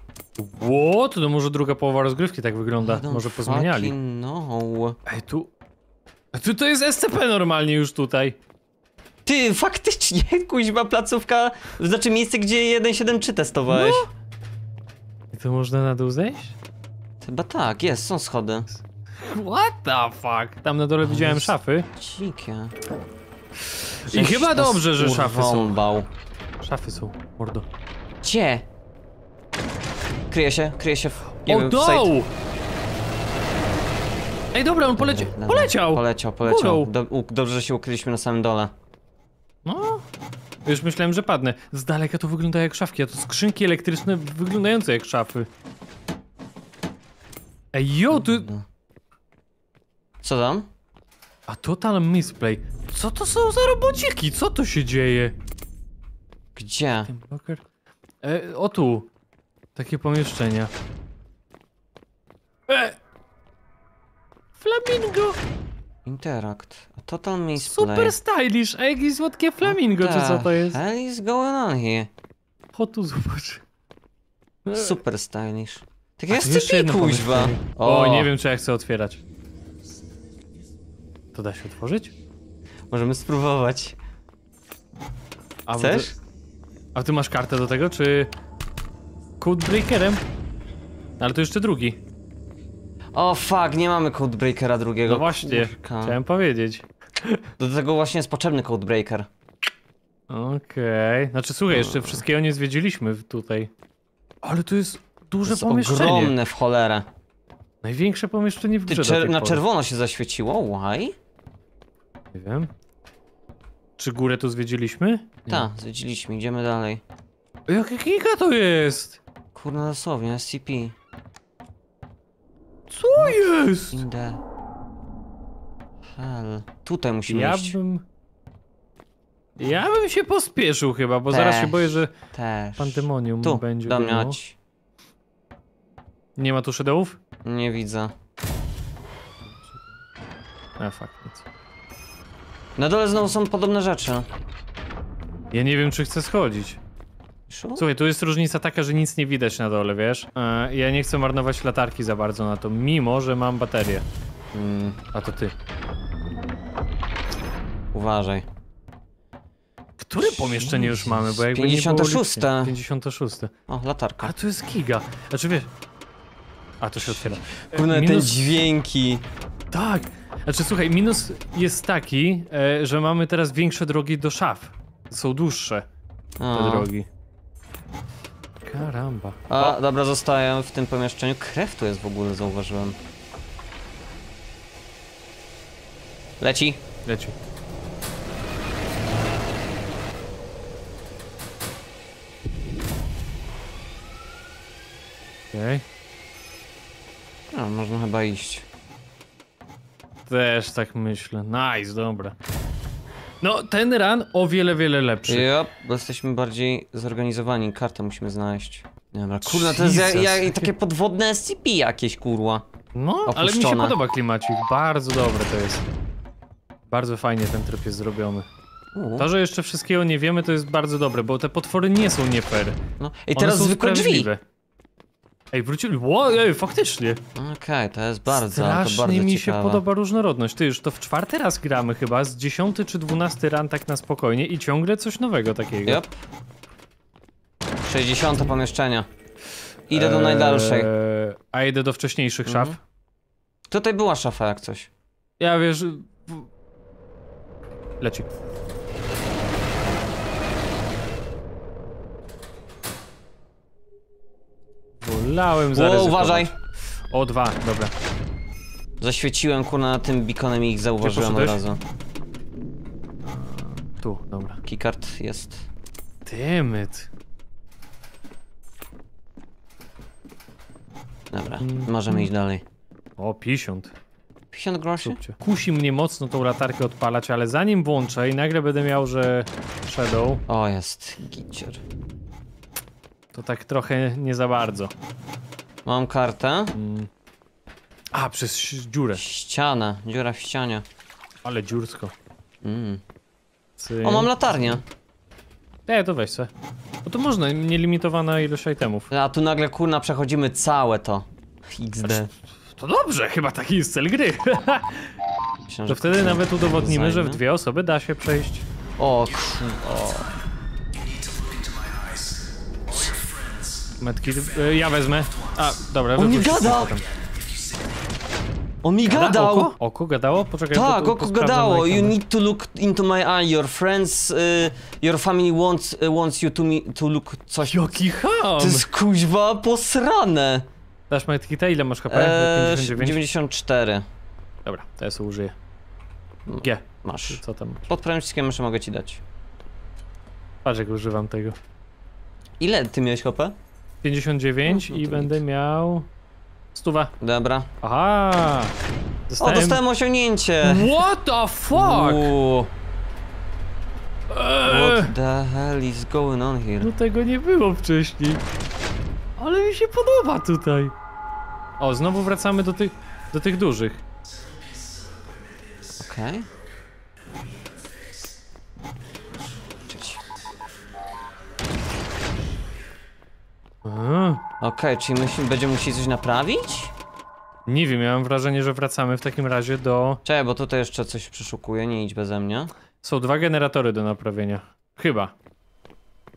B: What? To może druga połowa rozgrywki tak wygląda. Może pozmieniali.
A: know.
B: Ej, tu... Tu to jest SCP normalnie już tutaj.
A: Ty, faktycznie, kuźma placówka, znaczy miejsce, gdzie 1.7.3 testowałeś.
B: I to można na dół zejść?
A: Chyba tak, jest, są schody.
B: What the fuck? Tam na dole widziałem
A: jest-
B: szafy.
A: Dzikie.
B: I chyba dobrze, że szafy są.
A: Urwąbał.
B: Szafy są, mordo.
A: Gdzie? Kryje się, kryje się w, nie
B: o,
A: wiem, w
B: no! Ej, dobra, on poleci
A: Dobra,
B: poleciał!
A: Poleciał, poleciał.
B: Górą.
A: Do, u, dobrze, że się ukryliśmy na samym dole.
B: No. Już myślałem, że padnę. Z daleka to wygląda jak szafki, a to skrzynki elektryczne wyglądające jak szafy. Ej, jo, tu...
A: Co tam?
B: A total misplay. Co to są za robociki? Co to się dzieje?
A: Gdzie?
B: Ten bloker? E, o tu. Takie pomieszczenia. E! Flamingo!
A: Interact. Total misplay.
B: Super stylish! A jakieś słodkie flamingo, czy co to jest?
A: hell is going on here?
B: O tu zobacz.
A: Super stylish. Tak jest
B: jeszcze
A: kuźwa.
B: pomieszczenie. O, nie wiem, czy ja chcę otwierać. To da się otworzyć?
A: Możemy spróbować.
B: A
A: Chcesz?
B: Ty, a ty masz kartę do tego, czy... Codebreakerem? Ale to jeszcze drugi.
A: O fuck, nie mamy codebreakera drugiego.
B: No właśnie,
A: Kurka.
B: chciałem powiedzieć.
A: Do tego właśnie jest potrzebny codebreaker.
B: Okej. Znaczy, słuchaj, jeszcze wszystkiego nie zwiedziliśmy tutaj. Ale to jest duże
A: To jest
B: pomieszczenie.
A: ogromne w cholerę.
B: Największe pomieszczenie w
A: Ty,
B: grze do
A: czer na
B: pory.
A: czerwono się zaświeciło, why?
B: Nie wiem. Czy górę tu zwiedziliśmy?
A: Tak, zwiedziliśmy, idziemy dalej.
B: Jakie giga to jest?
A: Kurna dosłownie, SCP.
B: Co jest?
A: In the... Hell. Tutaj musimy
B: Ja
A: iść.
B: bym... Ja bym się pospieszył chyba, bo zaraz się
A: Też.
B: boję, że
A: Też.
B: pandemonium
A: Tu,
B: będzie.
A: chodź.
B: Nie ma tu shadowów?
A: Nie widzę.
B: A, fakt, nic.
A: Na dole znowu są podobne rzeczy.
B: Ja nie wiem, czy chcę schodzić. Słuchaj, tu jest różnica taka, że nic nie widać na dole, wiesz? E, ja nie chcę marnować latarki za bardzo na to, mimo że mam baterię.
A: Mm,
B: A to ty.
A: uważaj.
B: Które pomieszczenie już mamy? Bo jakby
A: 56.
B: Nie było... 56.
A: O, latarka.
B: A to jest giga. Znaczy wiesz... A, to się otwiera. E,
A: Kurna, te
B: minus...
A: dźwięki.
B: Tak! Znaczy słuchaj, minus jest taki, e, że mamy teraz większe drogi do szaf. Są dłuższe te drogi. Karamba.
A: A, dobra, zostaję w tym pomieszczeniu. Krew tu jest w ogóle, zauważyłem. Leci.
B: Leci. Okej.
A: No, można chyba iść.
B: Też tak myślę. Nice, dobra. No, ten run o wiele, wiele lepszy.
A: Yep, bo jesteśmy bardziej zorganizowani. Kartę musimy znaleźć. Dobra, kurna, to jest jak,
B: Jesus.
A: jak, takie podwodne SCP jakieś, kurwa.
B: No, ale mi się
A: Opuszczone.
B: podoba klimacik. Bardzo dobre to jest. Bardzo fajnie ten tryb jest zrobiony.
A: U,
B: To, że jeszcze wszystkiego nie wiemy, to jest bardzo dobre, bo te potwory nie są nie fair.
A: no. I
B: One
A: teraz
B: są
A: zwykłe drzwi.
B: Ej, wrócili. Ło, ej, faktycznie.
A: Okej, to jest bardzo, to
B: Strasznie
A: bardzo
B: mi
A: ciekawe.
B: się podoba różnorodność. Ty już to w czwarty raz gramy chyba, z dziesiąty czy dwunasty ran tak na spokojnie i ciągle coś nowego takiego.
A: Yep. 60 pomieszczenia. Idę do
B: Eee,
A: najdalszej.
B: A idę do wcześniejszych
A: Mhm.
B: szaf.
A: Tutaj była szafa jak coś.
B: Ja wiesz... Leci. Wolałem zaryzykować.
A: uważaj.
B: O, dwa, dobra.
A: Zaświeciłem kurna na tym beaconem i ich zauważyłem od razu.
B: Tu, dobra.
A: Keycard jest.
B: Dammit.
A: Dobra,
B: Mhm.
A: możemy iść dalej.
B: O, 50.
A: 50 groszy?
B: Kusi mnie mocno tą latarkę odpalać, ale zanim włączę i nagle będę miał, że Shadow,
A: O, jest. Gicier.
B: to tak trochę nie za bardzo.
A: Mam kartę.
B: Mm. A, przez dziurę.
A: Ściana, dziura w ścianie.
B: Ale dziursko.
A: Mm.
B: Cyk.
A: O, mam latarnię.
B: Nie, to weź se. Bo to można, nielimitowana ilość itemów.
A: A tu nagle kurna przechodzimy całe to. XD.
B: To dobrze, chyba taki jest cel gry.
A: myślałem,
B: To wtedy nawet udowodnimy, że w dwie osoby da się przejść.
A: O, kur... o.
B: Metki, y, ja wezmę. A, dobra,
A: On mi gada!
B: potem.
A: On mi
B: Gada?
A: gadał!
B: Oko? Oko gadało? Poczekaj,
A: Tak, oko gadało. You need to look into my eye. Your friends, y, your family wants, wants you to, me, to look coś.
B: Jaki ham!
A: To jest kuźwa posrane.
B: Dasz metkita? Ile masz HP?
A: Eee,
B: 59?
A: 94.
B: Dobra, to ja sobie użyję. G.
A: Masz.
B: Co tam?
A: Pod prawym przyciskiem myszy mogę ci dać.
B: Patrz jak używam tego.
A: Ile ty miałeś HP?
B: 59
A: No, no
B: i będę miał... Stuwa.
A: Dobra.
B: Aha!
A: O,
B: Dostałem...
A: dostałem osiągnięcie!
B: What the fuck?
A: Uuu,
B: Eee,
A: what the hell is going on here?
B: no tego nie było wcześniej. Ale mi się podoba tutaj. O, znowu wracamy do tych, do tych dużych.
A: Okej. Cześć.
B: A,
A: Okej, czyli musimy, będziemy musieli coś naprawić?
B: nie wiem, miałem wrażenie, że wracamy w takim razie do...
A: Czekaj, bo tutaj jeszcze coś przeszukuję, nie idź beze mnie.
B: Są dwa generatory do naprawienia. Chyba.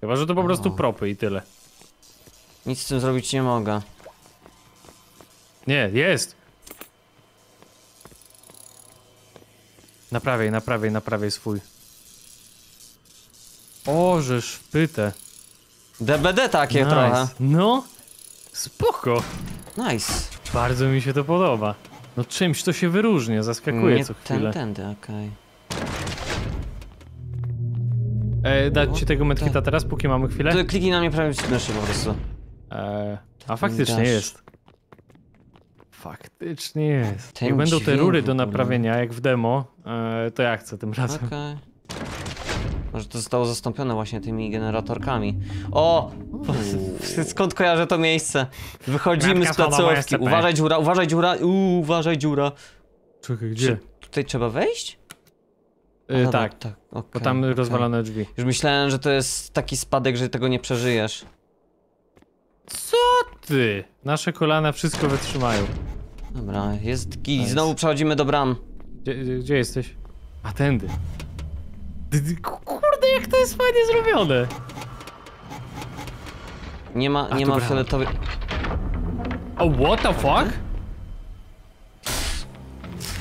B: Chyba, że to po prostu propy i tyle.
A: Nic z tym zrobić nie mogę.
B: Nie, jest! Naprawiaj, naprawiaj, naprawiaj swój. O, żeż pytę.
A: DBD takie
B: nice.
A: trochę.
B: No, spoko.
A: Nice.
B: Bardzo mi się to podoba. No czymś to się wyróżnia, zaskakuje
A: Nie
B: co
A: ten,
B: chwilę.
A: tędy, okej.
B: E, dać ci tego medkita
A: the-
B: teraz, póki mamy chwilę?
A: To kliknij na mnie prawie myszy po prostu.
B: E, a faktycznie
A: dasz.
B: jest. Faktycznie jest.
A: Ten
B: Jak będą te rury do naprawienia, jak w demo, e, to ja chcę tym razem.
A: Okej. Może to zostało zastąpione właśnie tymi generatorkami. O! Skąd kojarzę to miejsce? Wychodzimy
B: Kratka
A: z placówki. Uważaj dziura, uważaj dziura, uważaj dziura.
B: Czekaj,
A: Czy
B: gdzie?
A: tutaj trzeba wejść? A,
B: E,
A: dobra,
B: tak,
A: tak.
B: bo tam rozwalone drzwi.
A: Już myślałem, że to jest taki spadek, że tego nie przeżyjesz.
B: Co ty? Nasze kolana wszystko wytrzymają.
A: Dobra, jest git. Znowu przechodzimy do bram.
B: Gdzie, gdzie- jesteś? A tędy. Dy- dy- ku- Kurde, jak to jest fajnie zrobione.
A: Nie ma,
B: A,
A: nie ma
B: brama.
A: fioletowej...
B: O, what the fuck?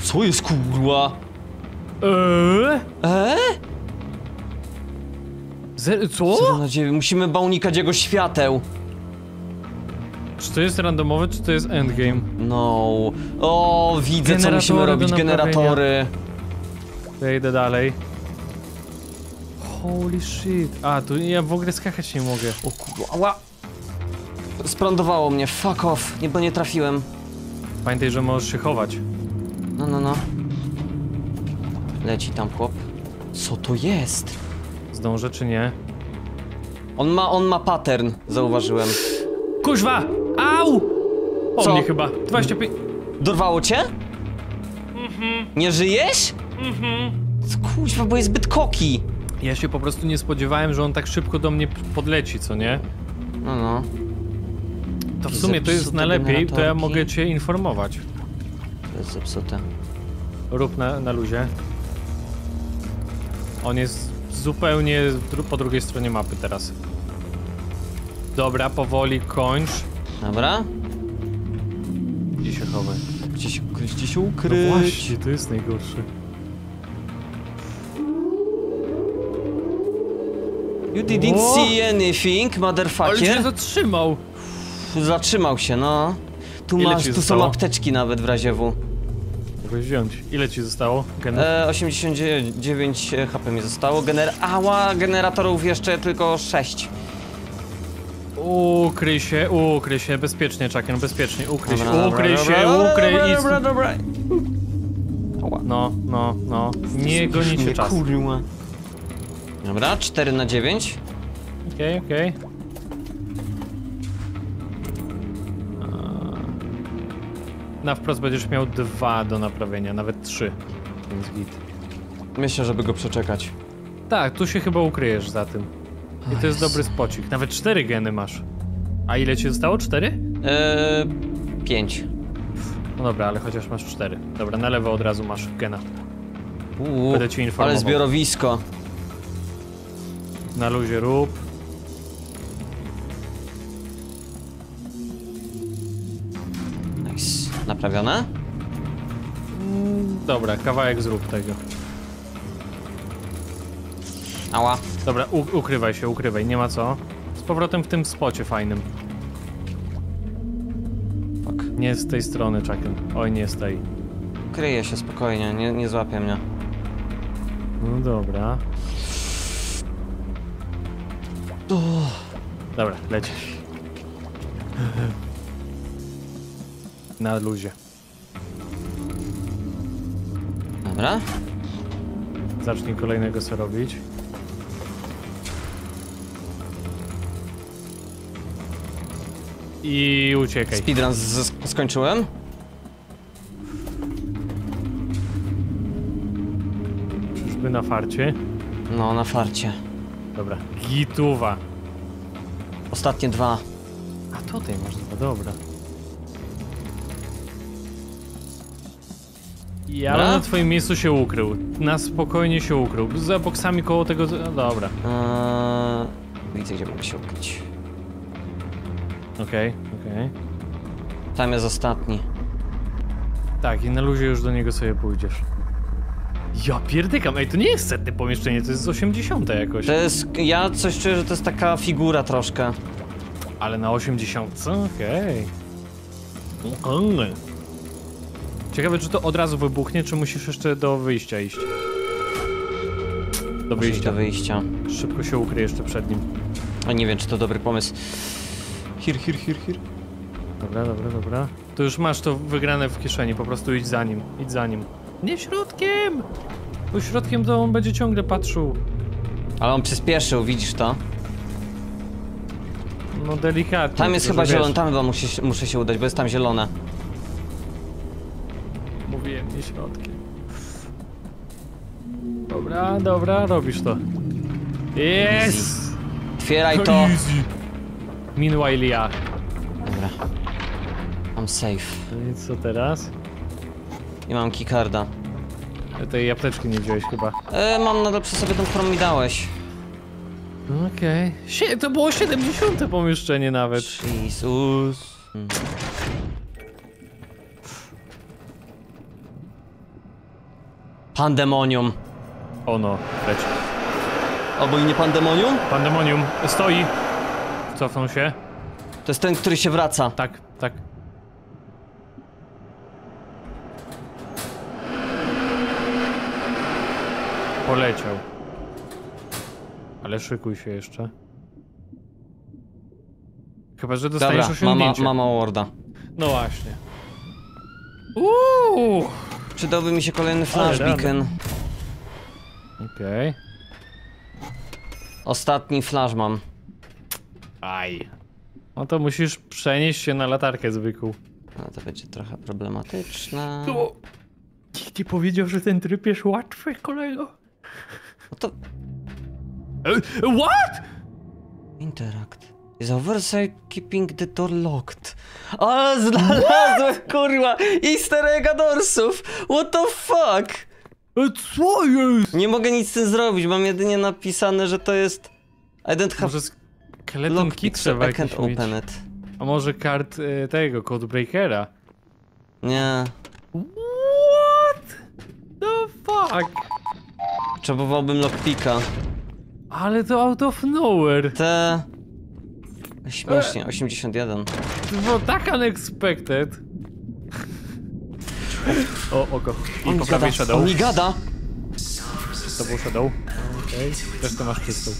A: Co jest kurwa?
B: Eee?
A: Eee?
B: Zer-
A: Co? Musimy baunikać jego świateł.
B: Czy to jest randomowe, czy to jest endgame?
A: No. O, widzę co
B: Generatory
A: musimy
B: do
A: robić. Generatory.
B: To ja idę dalej. Holy shit. A, tu ja w ogóle skakać nie mogę.
A: O kurwa. Ała. Sprądowało mnie. Fuck off. Nie, bo nie trafiłem.
B: Pamiętaj, że możesz się chować.
A: No, no, no. Leci tam chłop. Co to jest?
B: Zdążę czy nie?
A: On ma, on ma pattern, zauważyłem.
B: Kuźwa! Au! O
A: Co?
B: mnie chyba. 25.
A: Dorwało cię?
B: Mhm.
A: Nie żyjesz? Kuźwa, bo jest zbyt koki.
B: Ja się po prostu nie spodziewałem, że on tak szybko do mnie podleci, co nie?
A: No, no.
B: To w sumie to jest
A: zepsute
B: na lepiej, to ja mogę cię informować.
A: To jest zepsute.
B: Rób na, na luzie. On jest zupełnie po drugiej stronie mapy teraz. Dobra, powoli kończ.
A: Dobra.
B: Gdzie się chowaj?
A: Gdzie się, gdzie się
B: No
A: ukryć?
B: właśnie, to jest najgorsze.
A: You didn't
B: O!
A: see anything,
B: Ale się
A: motherfucker.
B: zatrzymał!
A: Zatrzymał się, no. Tu
B: Ile
A: masz, tu są apteczki nawet w razie W.
B: Mogę wziąć. Ile ci zostało? Genów?
A: E, 89 HP mi zostało. Gener Ała, generatorów jeszcze tylko 6.
B: Ukryj się, ukryj się, bezpiecznie, Chucken, bezpiecznie, ukryj się,
A: Dobra,
B: ukryj
A: dobra,
B: się,
A: dobra,
B: ukryj
A: dobra,
B: i...
A: dobra, dobra.
B: No, no, no, nie gonicie czasu.
A: kurwa. Dobra, 4 na 9.
B: Okej, okej. A, Na wprost będziesz miał dwa do naprawienia, nawet trzy. Więc git.
A: Myślę, żeby go przeczekać.
B: Tak, tu się chyba ukryjesz za tym. I to jest dobry spocik. Nawet cztery geny masz. A ile ci zostało? Cztery?
A: Eee, 5.
B: No dobra, ale chociaż masz cztery. Dobra, na lewo od razu masz gena.
A: Uuu,
B: Będę
A: ale
B: informował.
A: zbiorowisko.
B: Na luzie rób.
A: Nice. Naprawione?
B: Dobra, kawałek zrób tego.
A: Ała.
B: Dobra, ukrywaj się, ukrywaj, nie ma co. Z powrotem w tym spocie fajnym.
A: Fuck.
B: Nie z tej strony, Chucken. Oj, nie z tej.
A: Kryje się spokojnie, nie, nie złapie mnie.
B: No dobra. Dobra, lecisz. Na luzie.
A: Dobra.
B: Zacznij kolejnego co robić. I uciekaj.
A: Speedrun skończyłem.
B: Czyżby na farcie?
A: No, na farcie.
B: Dobra. Gituwa.
A: Ostatnie dwa.
B: A tutaj dwa, dobra. Ja na twoim miejscu się ukrył. Na spokojnie się ukrył. Za boksami koło tego... No, dobra.
A: Eee, widzę, gdzie mogę się ukryć.
B: Okej, okej.
A: Tam jest ostatni.
B: Tak, i na luzie już do niego sobie pójdziesz. Ja pierdykam, ej, to nie jest setne pomieszczenie, to jest z 80 jakoś.
A: To jest... Ja coś czuję, że to jest taka figura troszkę.
B: Ale na 80? Okej. Okay. Ciekawe, czy to od razu wybuchnie, czy musisz jeszcze do wyjścia iść? Do wyjścia.
A: do wyjścia.
B: Szybko się ukryj jeszcze przed nim.
A: A nie wiem, czy to dobry pomysł. Hir, hir, hir, hir.
B: Dobra, dobra, dobra. To już masz to wygrane w kieszeni, po prostu idź za nim, idź za nim. Nie środkiem! Bo środkiem to on będzie ciągle patrzył.
A: Ale on przyspieszył, widzisz to?
B: No delikatnie.
A: Tam jest chyba zielone, tam chyba muszę, się- muszę się udać, bo jest tam zielone.
B: Mówiłem, nie środkiem. Dobra, dobra, robisz to. Jest!
A: Otwieraj to.
B: Easy. Meanwhile ja.
A: Dobra. I'm safe.
B: No i co teraz?
A: Nie mam keycarda.
B: Tej apteczki nie wziąłeś chyba.
A: E, mam nadal przy sobie tą, którą mi dałeś.
B: Okej. Okay. To było 70 pomieszczenie nawet.
A: Jezus. Hmm. Pandemonium.
B: Ono, leci.
A: Albo i nie pandemonium?
B: Pandemonium, stoi. Cofnął się.
A: To jest ten, który się wraca.
B: Tak, tak. Poleciał. Ale szykuj się jeszcze. Chyba, że dostajesz
A: Dobra, mama,
B: osiągnięcie.
A: mama Warda.
B: No właśnie. Uuu!
A: Przydałby mi się kolejny flash
B: rany.
A: beacon.
B: Okej.
A: Ostatni flash mam.
B: Aj. No to musisz przenieść się na latarkę zwykłą.
A: No to będzie trochę problematyczne.
B: O! Nikt nie powiedział, że ten tryb jest łatwy, kolego.
A: No to
B: E, What?
A: Interact. Is oversight keeping the door locked. Ale znalazłem, kurwa, easter egga dorsów. What the fuck?
B: E, Co jest?
A: Nie mogę nic z tym zrobić, mam jedynie napisane, że to jest... I don't have
B: Może skeleton
A: lockpick,
B: kit
A: so
B: trzeba
A: I can't
B: jakiś mieć.
A: open it.
B: A może kart e, tego, Codebreakera?
A: Nie.
B: What? The fuck?
A: Potrzebowałbym lockpicka.
B: Ale to out of nowhere.
A: Te... Śmiesznie, 81.
B: To było tak unexpected. O, oko. I
A: On
B: po prawej
A: gada,
B: shadow.
A: on mi gada.
B: To był shadow. Okej. Też to masz czystą.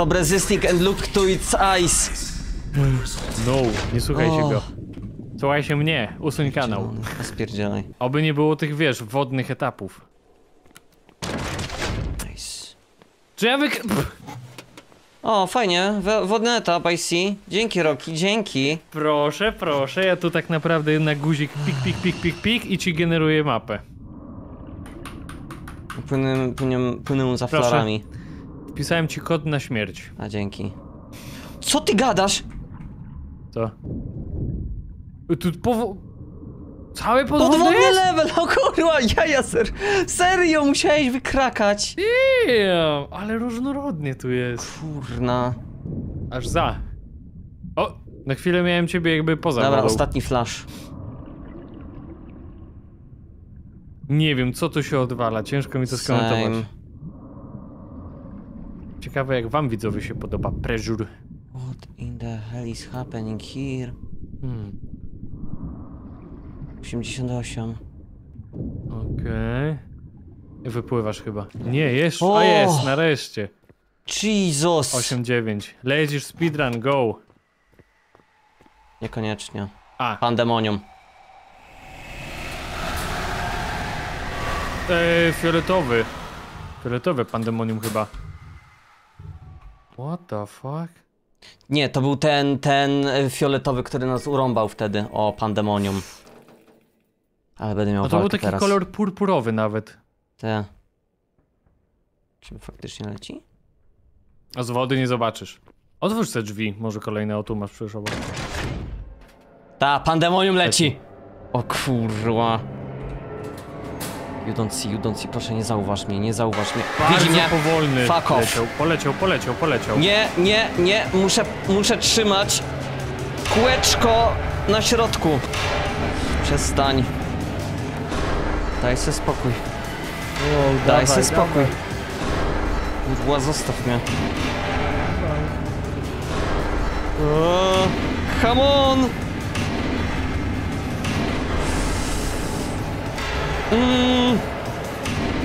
A: Stop resisting and look to its eyes.
B: No, nie słuchajcie
A: O.
B: go. Słuchaj się mnie, usuń kanał.
A: Spierdzielaj.
B: Oby nie było tych, wiesz, wodnych etapów.
A: Nice.
B: Czy ja wyk...
A: O, fajnie. Wodny etap, I see. Dzięki, Roki, dzięki.
B: Proszę, proszę, ja tu tak naprawdę na guzik pik, pik, pik, pik, pik i ci generuję mapę.
A: Płynę, płynę, płynę za
B: Proszę.
A: flarami.
B: Wpisałem ci kod na śmierć.
A: A, dzięki. Co ty gadasz?
B: Co? Tu powo... Cały podwodny,
A: Podwodny
B: jest?
A: level, o kurwa, jaja ser. Serio, musiałeś wykrakać.
B: Damn, ale różnorodnie tu jest.
A: Kurna.
B: Aż za. O, na chwilę miałem ciebie jakby poza
A: Dobra,
B: wodą.
A: ostatni flash.
B: Nie wiem, co tu się odwala, ciężko mi to skomentować.
A: Same.
B: Ciekawe jak wam widzowie się podoba Pressure.
A: What in the hell is happening here?
B: Hmm,
A: 88.
B: okej. Wypływasz chyba. Nie, jeszcze,
A: O!
B: a jest, nareszcie.
A: Jesus!
B: 8-9. Lecisz speedrun, go.
A: Niekoniecznie.
B: A,
A: Pandemonium.
B: e, fioletowy. Fioletowe pandemonium chyba. What the fuck?
A: Nie, to był ten, ten e, fioletowy, który nas urąbał wtedy. O, pandemonium. Ale będę miał
B: No to był taki
A: teraz.
B: kolor purpurowy nawet.
A: Te. Czy faktycznie leci?
B: A z wody nie zobaczysz. Otwórz te drzwi, może kolejny auto masz przecież obok.
A: Ta, pandemonium leci! O kurwa. You don't see, you don't see, proszę nie zauważ mnie, nie zauważ mnie. Widzi
B: Bardzo
A: mnie?
B: powolny.
A: Fuck off.
B: Leciał, poleciał, poleciał, poleciał.
A: Nie, nie, nie, muszę, muszę trzymać kółeczko na środku. Przestań. Daj sobie spokój,
B: Wow,
A: daj sobie spokój. Kurwa, zostaw mnie. O, come on! Mm,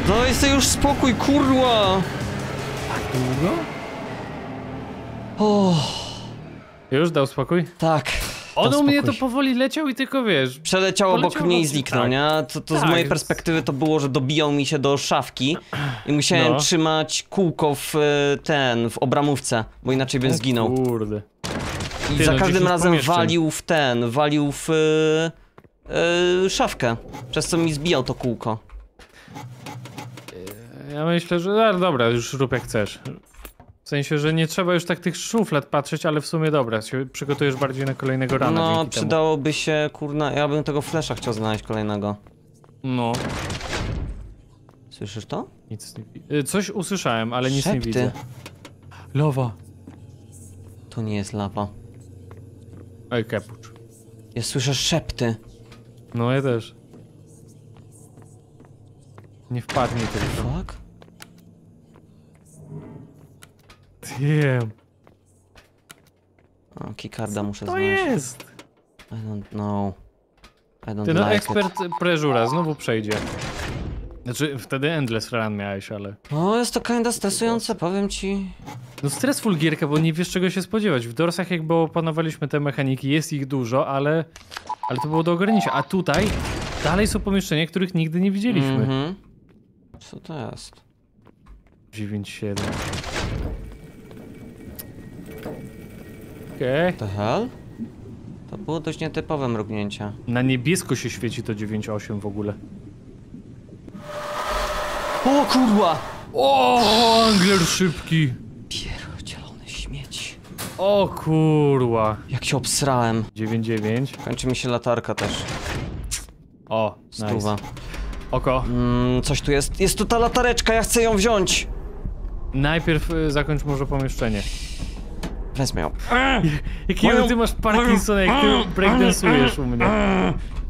A: daj sobie już spokój, kurwa!
B: Długo?
A: O,
B: Już dał spokój?
A: tak.
B: On u mnie to powoli leciał i tylko wiesz.
A: Przeleciał obok mnie i zniknął,
B: tak.
A: nie? To, to z
B: Tak,
A: mojej
B: więc-
A: perspektywy to było, że dobijał mi się do szafki i musiałem
B: No.
A: trzymać kółko w e, ten, w obramówce, bo inaczej bym zginął.
B: Kurde.
A: I
B: ty,
A: za
B: no,
A: każdym
B: 10
A: razem
B: pomieszczeń.
A: walił w ten, walił w e, szafkę, przez co mi zbijał to kółko.
B: Ja myślę, że. A, dobra, już rób jak chcesz. W sensie, że nie trzeba już tak tych szuflad patrzeć, ale w sumie dobra, się przygotujesz bardziej na kolejnego rana.
A: No, przydałoby się, kurna, ja bym tego flesza chciał znaleźć kolejnego.
B: Temu. No,
A: Słyszysz to?
B: nic nie widzę. Coś usłyszałem, ale nic nie
A: Szepty.
B: widzę. Lowa.
A: To nie jest lapa.
B: Ej, kepucz.
A: Ja słyszę szepty.
B: No, ja też. Nie wpadnij tylko.
A: Fuck?
B: Damn.
A: O, keycarda muszę
B: To
A: znaleźć.
B: jest!
A: I don't know. I don't
B: Ty no,
A: like
B: ekspert
A: it.
B: preżura znowu przejdzie. Znaczy, wtedy endless run miałeś, ale...
A: O, jest to kinda stresujące, powiem ci.
B: No stressful gierka, bo nie wiesz czego się spodziewać. W Dorsach jakby opanowaliśmy te mechaniki, jest ich dużo, ale... Ale to było do ogarnięcia. A tutaj dalej są pomieszczenia, których nigdy nie widzieliśmy.
A: Mhm. Co to jest?
B: 9-7. Okej.
A: The hell? To było dość nietypowe mrugnięcie.
B: Na niebiesko się świeci to 9-8 w ogóle.
A: O kurwa!
B: O, Angler szybki!
A: Śmieć.
B: O kurwa.
A: Jak się obsrałem.
B: 9-9.
A: Kończy mi się latarka też.
B: O,
A: Stuwa.
B: nice. Oko.
A: Mm, coś tu jest. Jest tu ta latareczka, ja chcę ją wziąć.
B: Najpierw y, zakończ może pomieszczenie.
A: Wezmę ją.
B: Jakiego ty masz Parkinsona, jak ty breakdance'ujesz u mnie?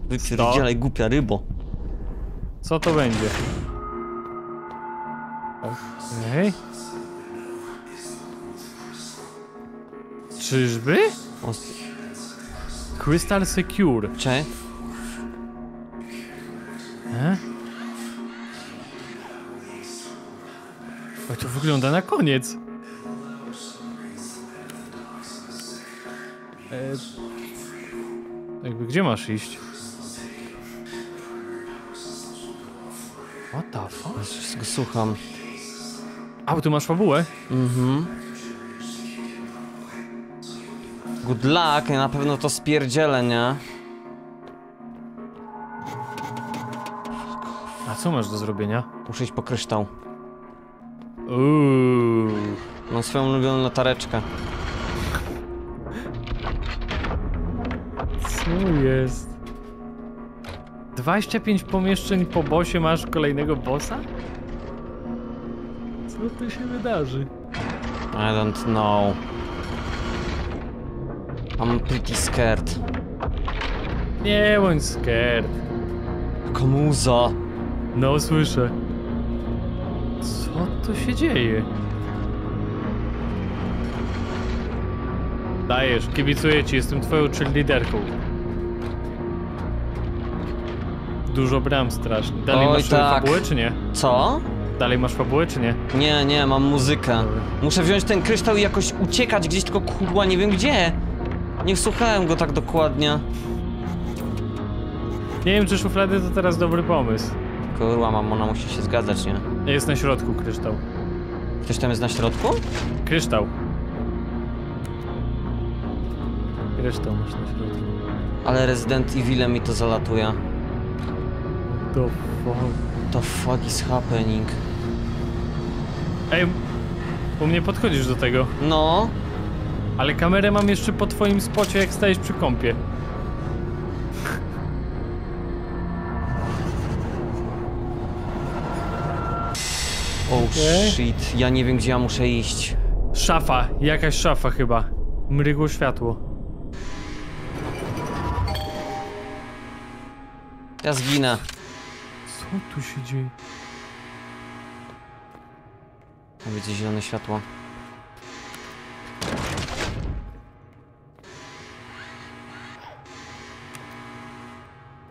A: Wypierdzielaj głupia rybo.
B: Co to będzie? Okej. Czyżby?
A: O,
B: Crystal Secure.
A: Cze?
B: E? To wygląda na koniec. E, jakby gdzie masz iść? What the fuck?
A: Wszystko słucham.
B: A, bo tu masz fabułę?
A: Mhm. Good luck, na pewno to spierdzielę, nie?
B: A co masz do zrobienia?
A: Muszę iść po kryształ.
B: Uuu.
A: Mam swoją ulubioną latareczkę.
B: Co jest? 25 pomieszczeń po bosie masz kolejnego bossa? Co tu się wydarzy?
A: I don't know. I'm pretty scared.
B: Nie bądź scared.
A: Komuza.
B: No słyszę. Co tu się dzieje? Dajesz, kibicuję ci, jestem twoją cheerleaderką. Dużo bram strasznie. Dalej
A: Oj,
B: masz
A: tak.
B: fabułę czy nie?
A: Co?
B: Dalej masz fabułę czy nie?
A: Nie, nie, mam muzykę. Muszę wziąć ten kryształ i jakoś uciekać gdzieś, tylko kurwa nie wiem gdzie. Nie słuchałem go tak dokładnie.
B: Nie wiem czy szuflady to teraz dobry pomysł.
A: Kurwa, mam, ona musi się zgadzać, nie?
B: Jest na środku kryształ.
A: Ktoś tam jest na środku?
B: Kryształ. Kryształ masz na środku.
A: Ale Resident Evil mi to zalatuje.
B: The fuck?
A: The fuck is happening?
B: Ej, u mnie podchodzisz do tego,
A: No,
B: ale kamerę mam jeszcze po twoim spocie jak stajesz przy kąpie.
A: oh shit, ja nie wiem gdzie ja muszę iść.
B: Szafa, jakaś szafa chyba. Mrygło światło.
A: Ja zginę.
B: Co tu się dzieje?
A: Widzę zielone światło.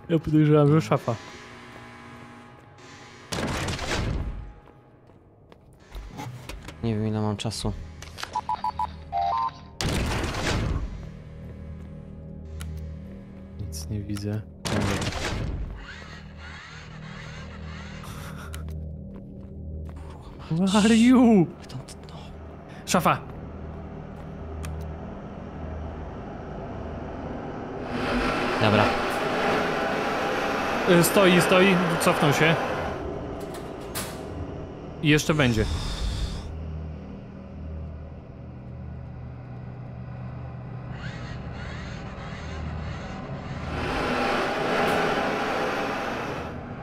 B: Ja podejrzewam, że szafa.
A: Nie wiem ile mam czasu.
B: Nic nie widzę. Where are you?
A: I don't know.
B: Szafa!
A: Dobra.
B: Y, Stoi, stoi, cofnął się. I jeszcze będzie.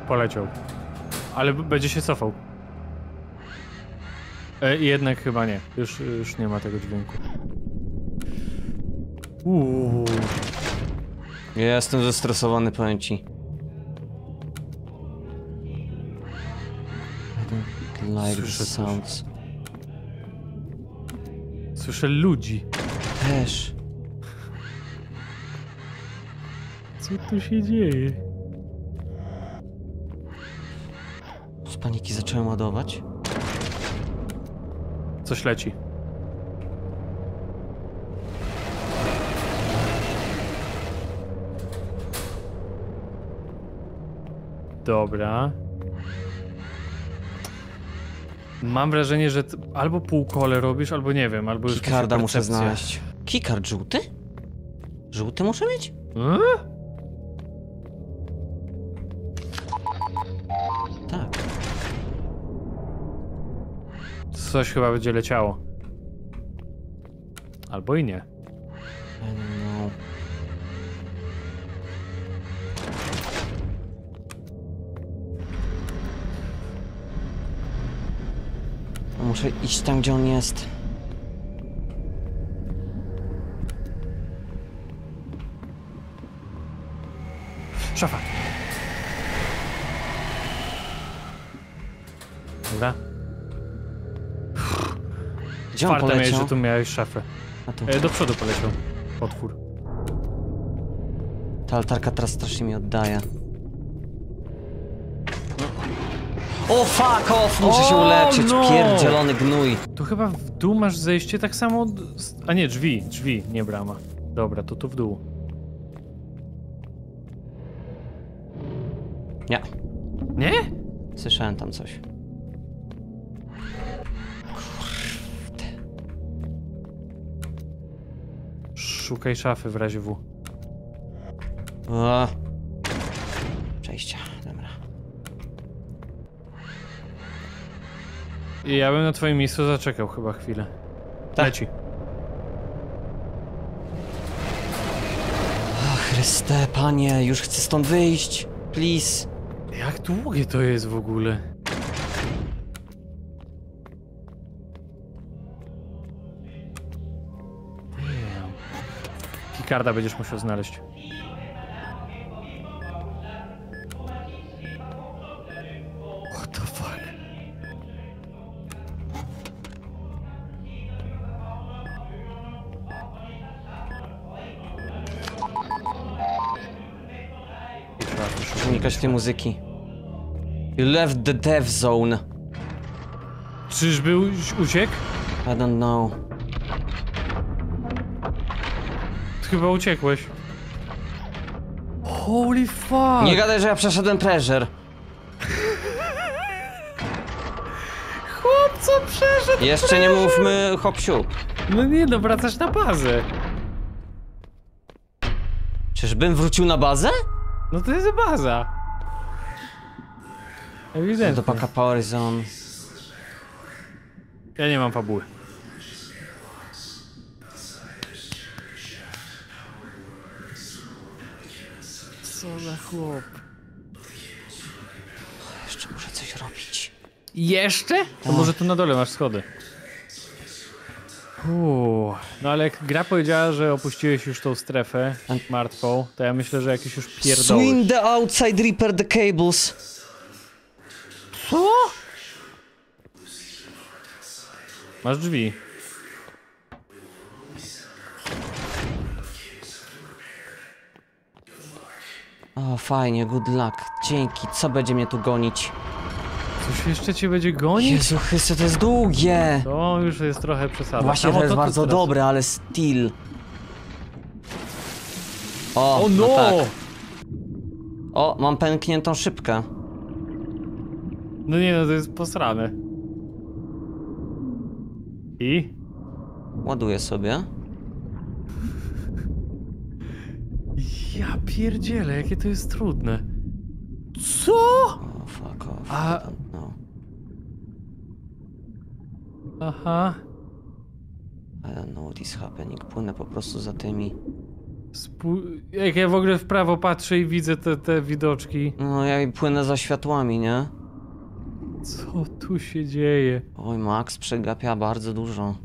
B: Poleciał. Ale będzie się cofał. E, jednak chyba nie. Już, już nie ma tego dźwięku. Uuu.
A: Ja jestem zestresowany, powiem ci. Like the
B: Słyszę coś.
A: sounds.
B: Słyszę ludzi.
A: Też.
B: Co tu się dzieje?
A: Z paniki zacząłem ładować.
B: Coś leci. Dobra. Mam wrażenie, że albo półkole robisz, albo nie wiem, albo już
A: Kikarda muszę znaleźć. Kikard żółty? Żółty muszę mieć?
B: E?
A: Tak.
B: Coś chyba będzie leciało. Albo i nie.
A: Muszę iść tam, gdzie on jest.
B: Szafa. Dobra.
A: Gdzie on
B: Czwarte miałeś,
A: poleciał?
B: że tu miałeś szafę.
A: A tu.
B: E, do przodu poleciał. Potwór.
A: Ta altarka teraz strasznie mi oddaje. O fuck off! Muszę się
B: O,
A: uleczyć,
B: no!
A: pierdzielony gnój.
B: Tu chyba w dół masz zejście tak samo... od- A nie, drzwi, drzwi, nie brama. Dobra, to tu w dół.
A: Nie,
B: Nie?
A: słyszałem tam coś.
B: Szukaj szafy w razie W.
A: O.
B: I ja bym na twoim miejscu zaczekał chyba chwilę.
A: Tak.
B: Leci.
A: O Chryste, panie, już chcę stąd wyjść. Please.
B: Jak długie to jest w ogóle? Damn. Kikarda będziesz musiał znaleźć.
A: Unikać tej muzyki. You left the death zone.
B: Czyżby uciekł?
A: I don't know.
B: Chyba uciekłeś. Holy fuck!
A: Nie gadaj, że ja przeszedłem pressure.
B: Chłop, co przeszedł?
A: Jeszcze nie mówmy hop siup.
B: No nie, no wracasz na bazę.
A: Czyżbym wrócił na bazę?
B: No to jest baza.
A: Do
B: Ewidentnie.
A: paka Power Zone.
B: Ja nie mam fabuły. Co za chłop.
A: Jeszcze muszę coś robić.
B: Jeszcze? To może tu na dole masz schody. Uuu, no ale jak gra powiedziała, że opuściłeś już tą strefę martwą, to ja myślę, że jakieś już pierdoły.
A: Swing the outside, repair the cables.
B: Co? Masz drzwi.
A: O, fajnie, good luck. Dzięki, co będzie mnie tu gonić?
B: Coś jeszcze cię będzie gonić?
A: Jezu Chryste, to jest długie!
B: To już jest trochę przesada.
A: Właśnie
B: Samo
A: to jest bardzo
B: teraz-
A: dobre, ale still. O,
B: O
A: no
B: no!
A: tak. O, mam pękniętą szybkę.
B: No nie no, to jest posrane. I?
A: Ładuję sobie.
B: Ja pierdzielę, jakie to jest trudne. Co?
A: O, fuck off.
B: A-
A: I don't know.
B: Aha.
A: I don't know what is happening. Płynę po prostu za tymi.
B: Jak ja w ogóle w prawo patrzę i widzę te, te widoczki.
A: No, ja płynę za światłami, nie?
B: Co tu się dzieje?
A: Oj, Max przegapia bardzo dużo.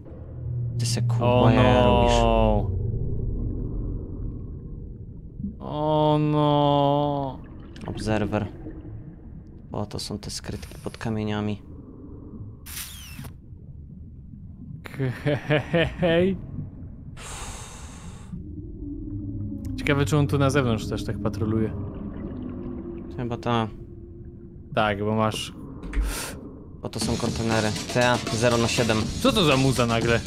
A: Ty se kurwa robisz.
B: no. O no.
A: Obserwer. O, to są te skrytki pod kamieniami.
B: Hej. Ciekawe, czy on tu na zewnątrz też tak patroluje.
A: Chyba ta.
B: Tak, bo masz...
A: Bo to są kontenery. TA 0 na 7.
B: Co to za muza nagle?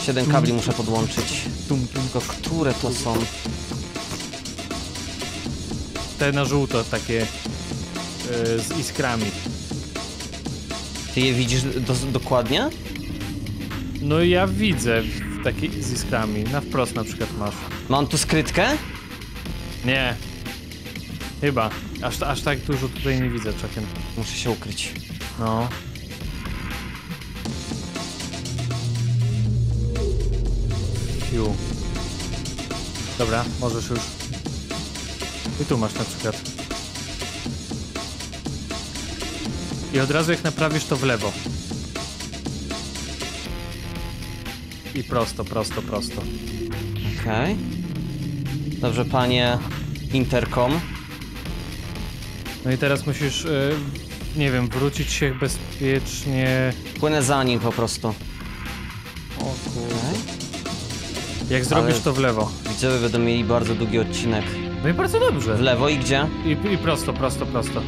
A: 7 kabli muszę podłączyć.
B: Tum, tum,
A: Tylko które to są?
B: Te na żółto takie... y, z iskrami.
A: Ty je widzisz do, dokładnie?
B: No ja widzę w- takie z iskrami. Na wprost na przykład masz.
A: Mam tu skrytkę?
B: Nie. Chyba. Aż, aż tak dużo tutaj nie widzę, czakiem.
A: Muszę się ukryć.
B: No. Fiu. Dobra, możesz już. I tu masz na przykład. I od razu jak naprawisz to w lewo. I prosto, prosto, prosto.
A: Okej. Dobrze, panie Intercom.
B: No i teraz musisz, y, nie wiem, wrócić się bezpiecznie.
A: Płynę za nim po prostu.
B: O kurde.
A: Okej.
B: Jak zrobisz
A: Ale-
B: to w lewo.
A: Widzowie będą mieli bardzo długi odcinek.
B: No i bardzo dobrze.
A: W lewo i gdzie?
B: I, I prosto, prosto, prosto.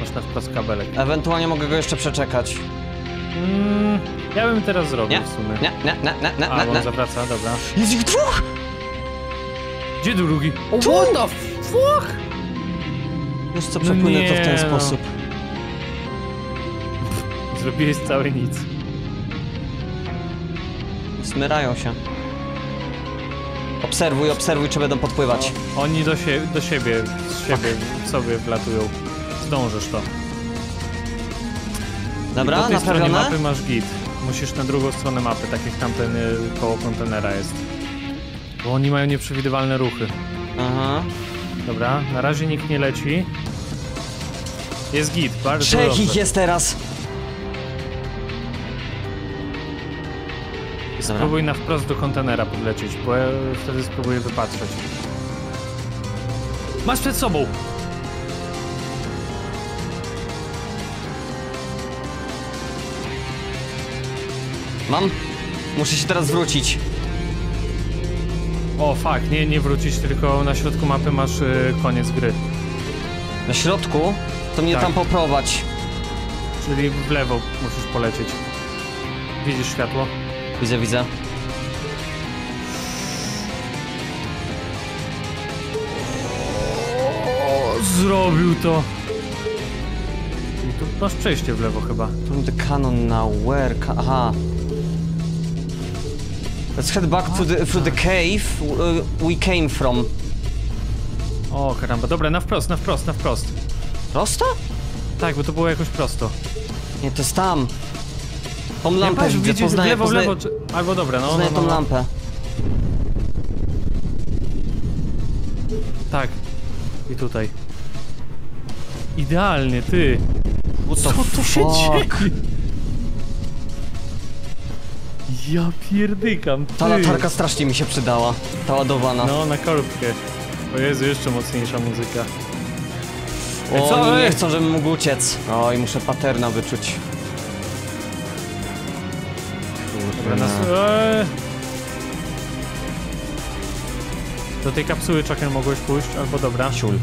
B: Masz na wprost kabelek.
A: Ewentualnie mogę go jeszcze przeczekać.
B: Mm, ja bym teraz zrobił
A: Nie,
B: w sumie.
A: nie, nie, nie, nie, nie,
B: A,
A: nie, nie.
B: zawraca, dobra.
A: Jest ich dwóch!
B: Gdzie drugi? O,
A: Tu!
B: what the fuck?
A: Wiesz co, przepłynę to w ten sposób.
B: Zrobiłeś całe nic.
A: Smyrają się. Obserwuj, obserwuj, czy będą podpływać.
B: Oni do, sie do siebie, z siebie sobie wlatują. Zdążysz to. I
A: Dobra,
B: po tej stronie
A: naprawione?
B: mapy masz git. Musisz na drugą stronę mapy, tak jak tamten y, koło kontenera jest. Bo oni mają nieprzewidywalne ruchy.
A: Aha.
B: Dobra, na razie nikt nie leci. Jest git, bardzo
A: Trzech
B: dobrze.
A: ich jest teraz. Dobra.
B: Spróbuj na wprost do kontenera podlecieć, bo ja wtedy spróbuję wypatrzeć. Masz przed sobą!
A: Mam? Muszę się teraz wrócić.
B: O, fuck, nie, nie wrócić, tylko na środku mapy masz y, koniec gry.
A: Na środku? To mnie
B: Tak.
A: tam poprowadź.
B: Czyli w lewo musisz polecieć. Widzisz światło?
A: Widzę, widzę.
B: O, zrobił to! I tu masz przejście w lewo chyba.
A: From the cannon now, where Aha. Let's head back to the, through the cave uh, we came from.
B: O, karamba, dobra, na wprost, na wprost, na wprost.
A: Prosto?
B: Tak, bo to było jakoś prosto.
A: Nie, to jest tam. Tą lampę
B: patrz,
A: widzę, poznaję,
B: lewo, w
A: poznaję,
B: lewo, czy... albo dobra, no, no,
A: poznaję
B: no,
A: tą
B: no.
A: lampę.
B: Tak. I tutaj. Idealnie, ty.
A: What
B: Co tu się dzieje? Ja pierdykam, ty.
A: Ta latarka strasznie mi się przydała. Ta ładowana.
B: No, na korbkę. O Jezu, jeszcze mocniejsza muzyka.
A: O,
B: co?
A: nie chcą, żebym mógł uciec. Oj, muszę paterna wyczuć.
B: Dobra, nas... Eee. Do tej kapsuły czekaj mogłeś pójść, albo dobra.
A: Ciul.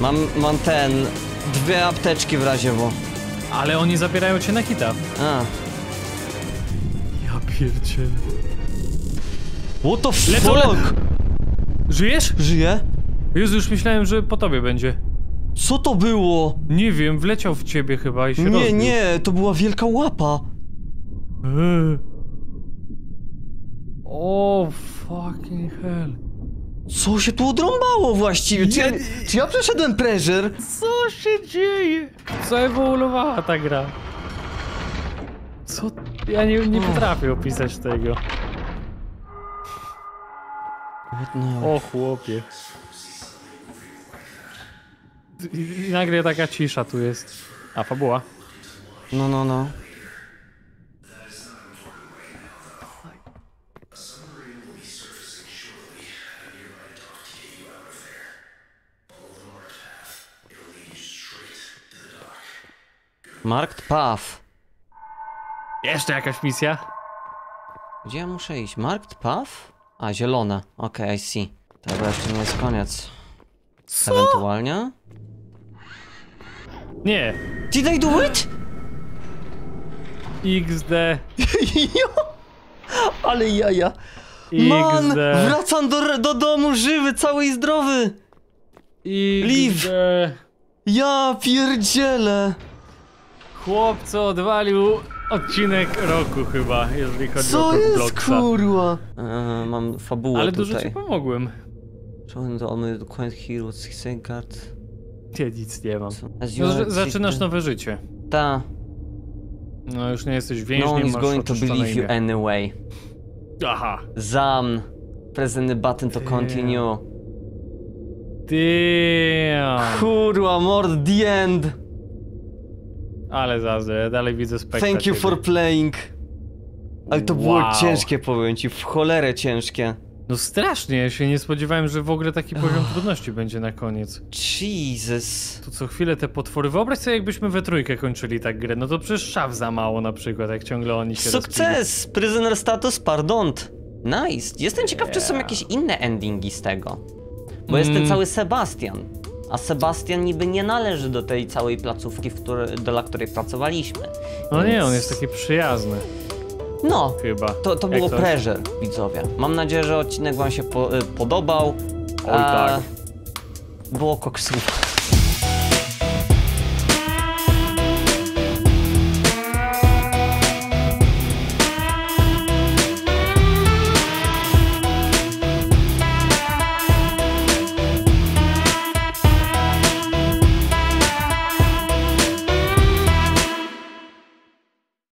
A: Mam, mam ten... Dwie apteczki w razie, bo...
B: Ale oni zabierają cię na kita.
A: A.
B: Ja pierdzielę.
A: What the
B: Lecą, le-
A: fuck?
B: Żyjesz?
A: Żyje?
B: Jezu, już myślałem, że po tobie będzie.
A: Co to było?
B: Nie wiem, wleciał w ciebie chyba i się
A: Nie,
B: rozbił.
A: nie, to była wielka łapa.
B: Eee. O, fucking hell.
A: Co się tu odrąbało właściwie? Czy ja, czy ja przeszedłem pressure?
B: Co się dzieje? Co ewoluowała ta gra? Co? Ja nie, nie potrafię opisać tego. O chłopie. I, i nagle taka cisza tu jest. A, fabuła.
A: No, no, no. Marked Path.
B: Jeszcze jakaś misja?
A: Gdzie ja muszę iść? Marked Path? A, zielone. Okej, I see. Tego jeszcze nie jest koniec.
B: Co?
A: Ewentualnie?
B: Nie.
A: Did I do it?
B: XD.
A: Ale jaja. Man!
B: XD.
A: Wracam do, do domu żywy, cały i zdrowy!
B: XD.
A: Ja pierdzielę!
B: Chłopco odwalił odcinek roku chyba, jeżeli chodzi o
A: Co jest kurwa? E, mam fabułę
B: Ale dużo
A: tutaj.
B: ci pomogłem.
A: Shown the only quaint heroes Sengard.
B: Ja nic nie mam. No, zaczynasz nowe życie.
A: Ta.
B: No już nie jesteś
A: No
B: więźniem,
A: one is
B: masz
A: going to believe you anyway.
B: Aha.
A: Zam. Press the button to continue.
B: Damn.
A: Kurwa, mord, the end.
B: Ale zazy, ja dalej widzę spektakl.
A: Thank you for playing. Ale to było
B: Wow.
A: ciężkie, powiem ci, w cholerę ciężkie.
B: No strasznie, ja się nie spodziewałem, że w ogóle taki poziom trudności będzie na koniec.
A: Jesus.
B: To co chwilę te potwory. Wyobraź sobie, jakbyśmy we trójkę kończyli tak grę. No to przecież szaf za mało na przykład, jak ciągle oni się rozpili.
A: Sukces! Prisoner status, pardon. Nice. Jestem ciekaw, czy są jakieś inne endingi z tego. Bo jest ten
B: Mm.
A: cały Sebastian. A Sebastian niby nie należy do tej całej placówki, której, dla której pracowaliśmy.
B: No nie,
A: Więc-
B: on jest taki przyjazny,
A: No,
B: chyba.
A: to, to było pressure, widzowie. Mam nadzieję, że odcinek wam się po, y, podobał.
B: Oj, tak.
A: Było koksówka.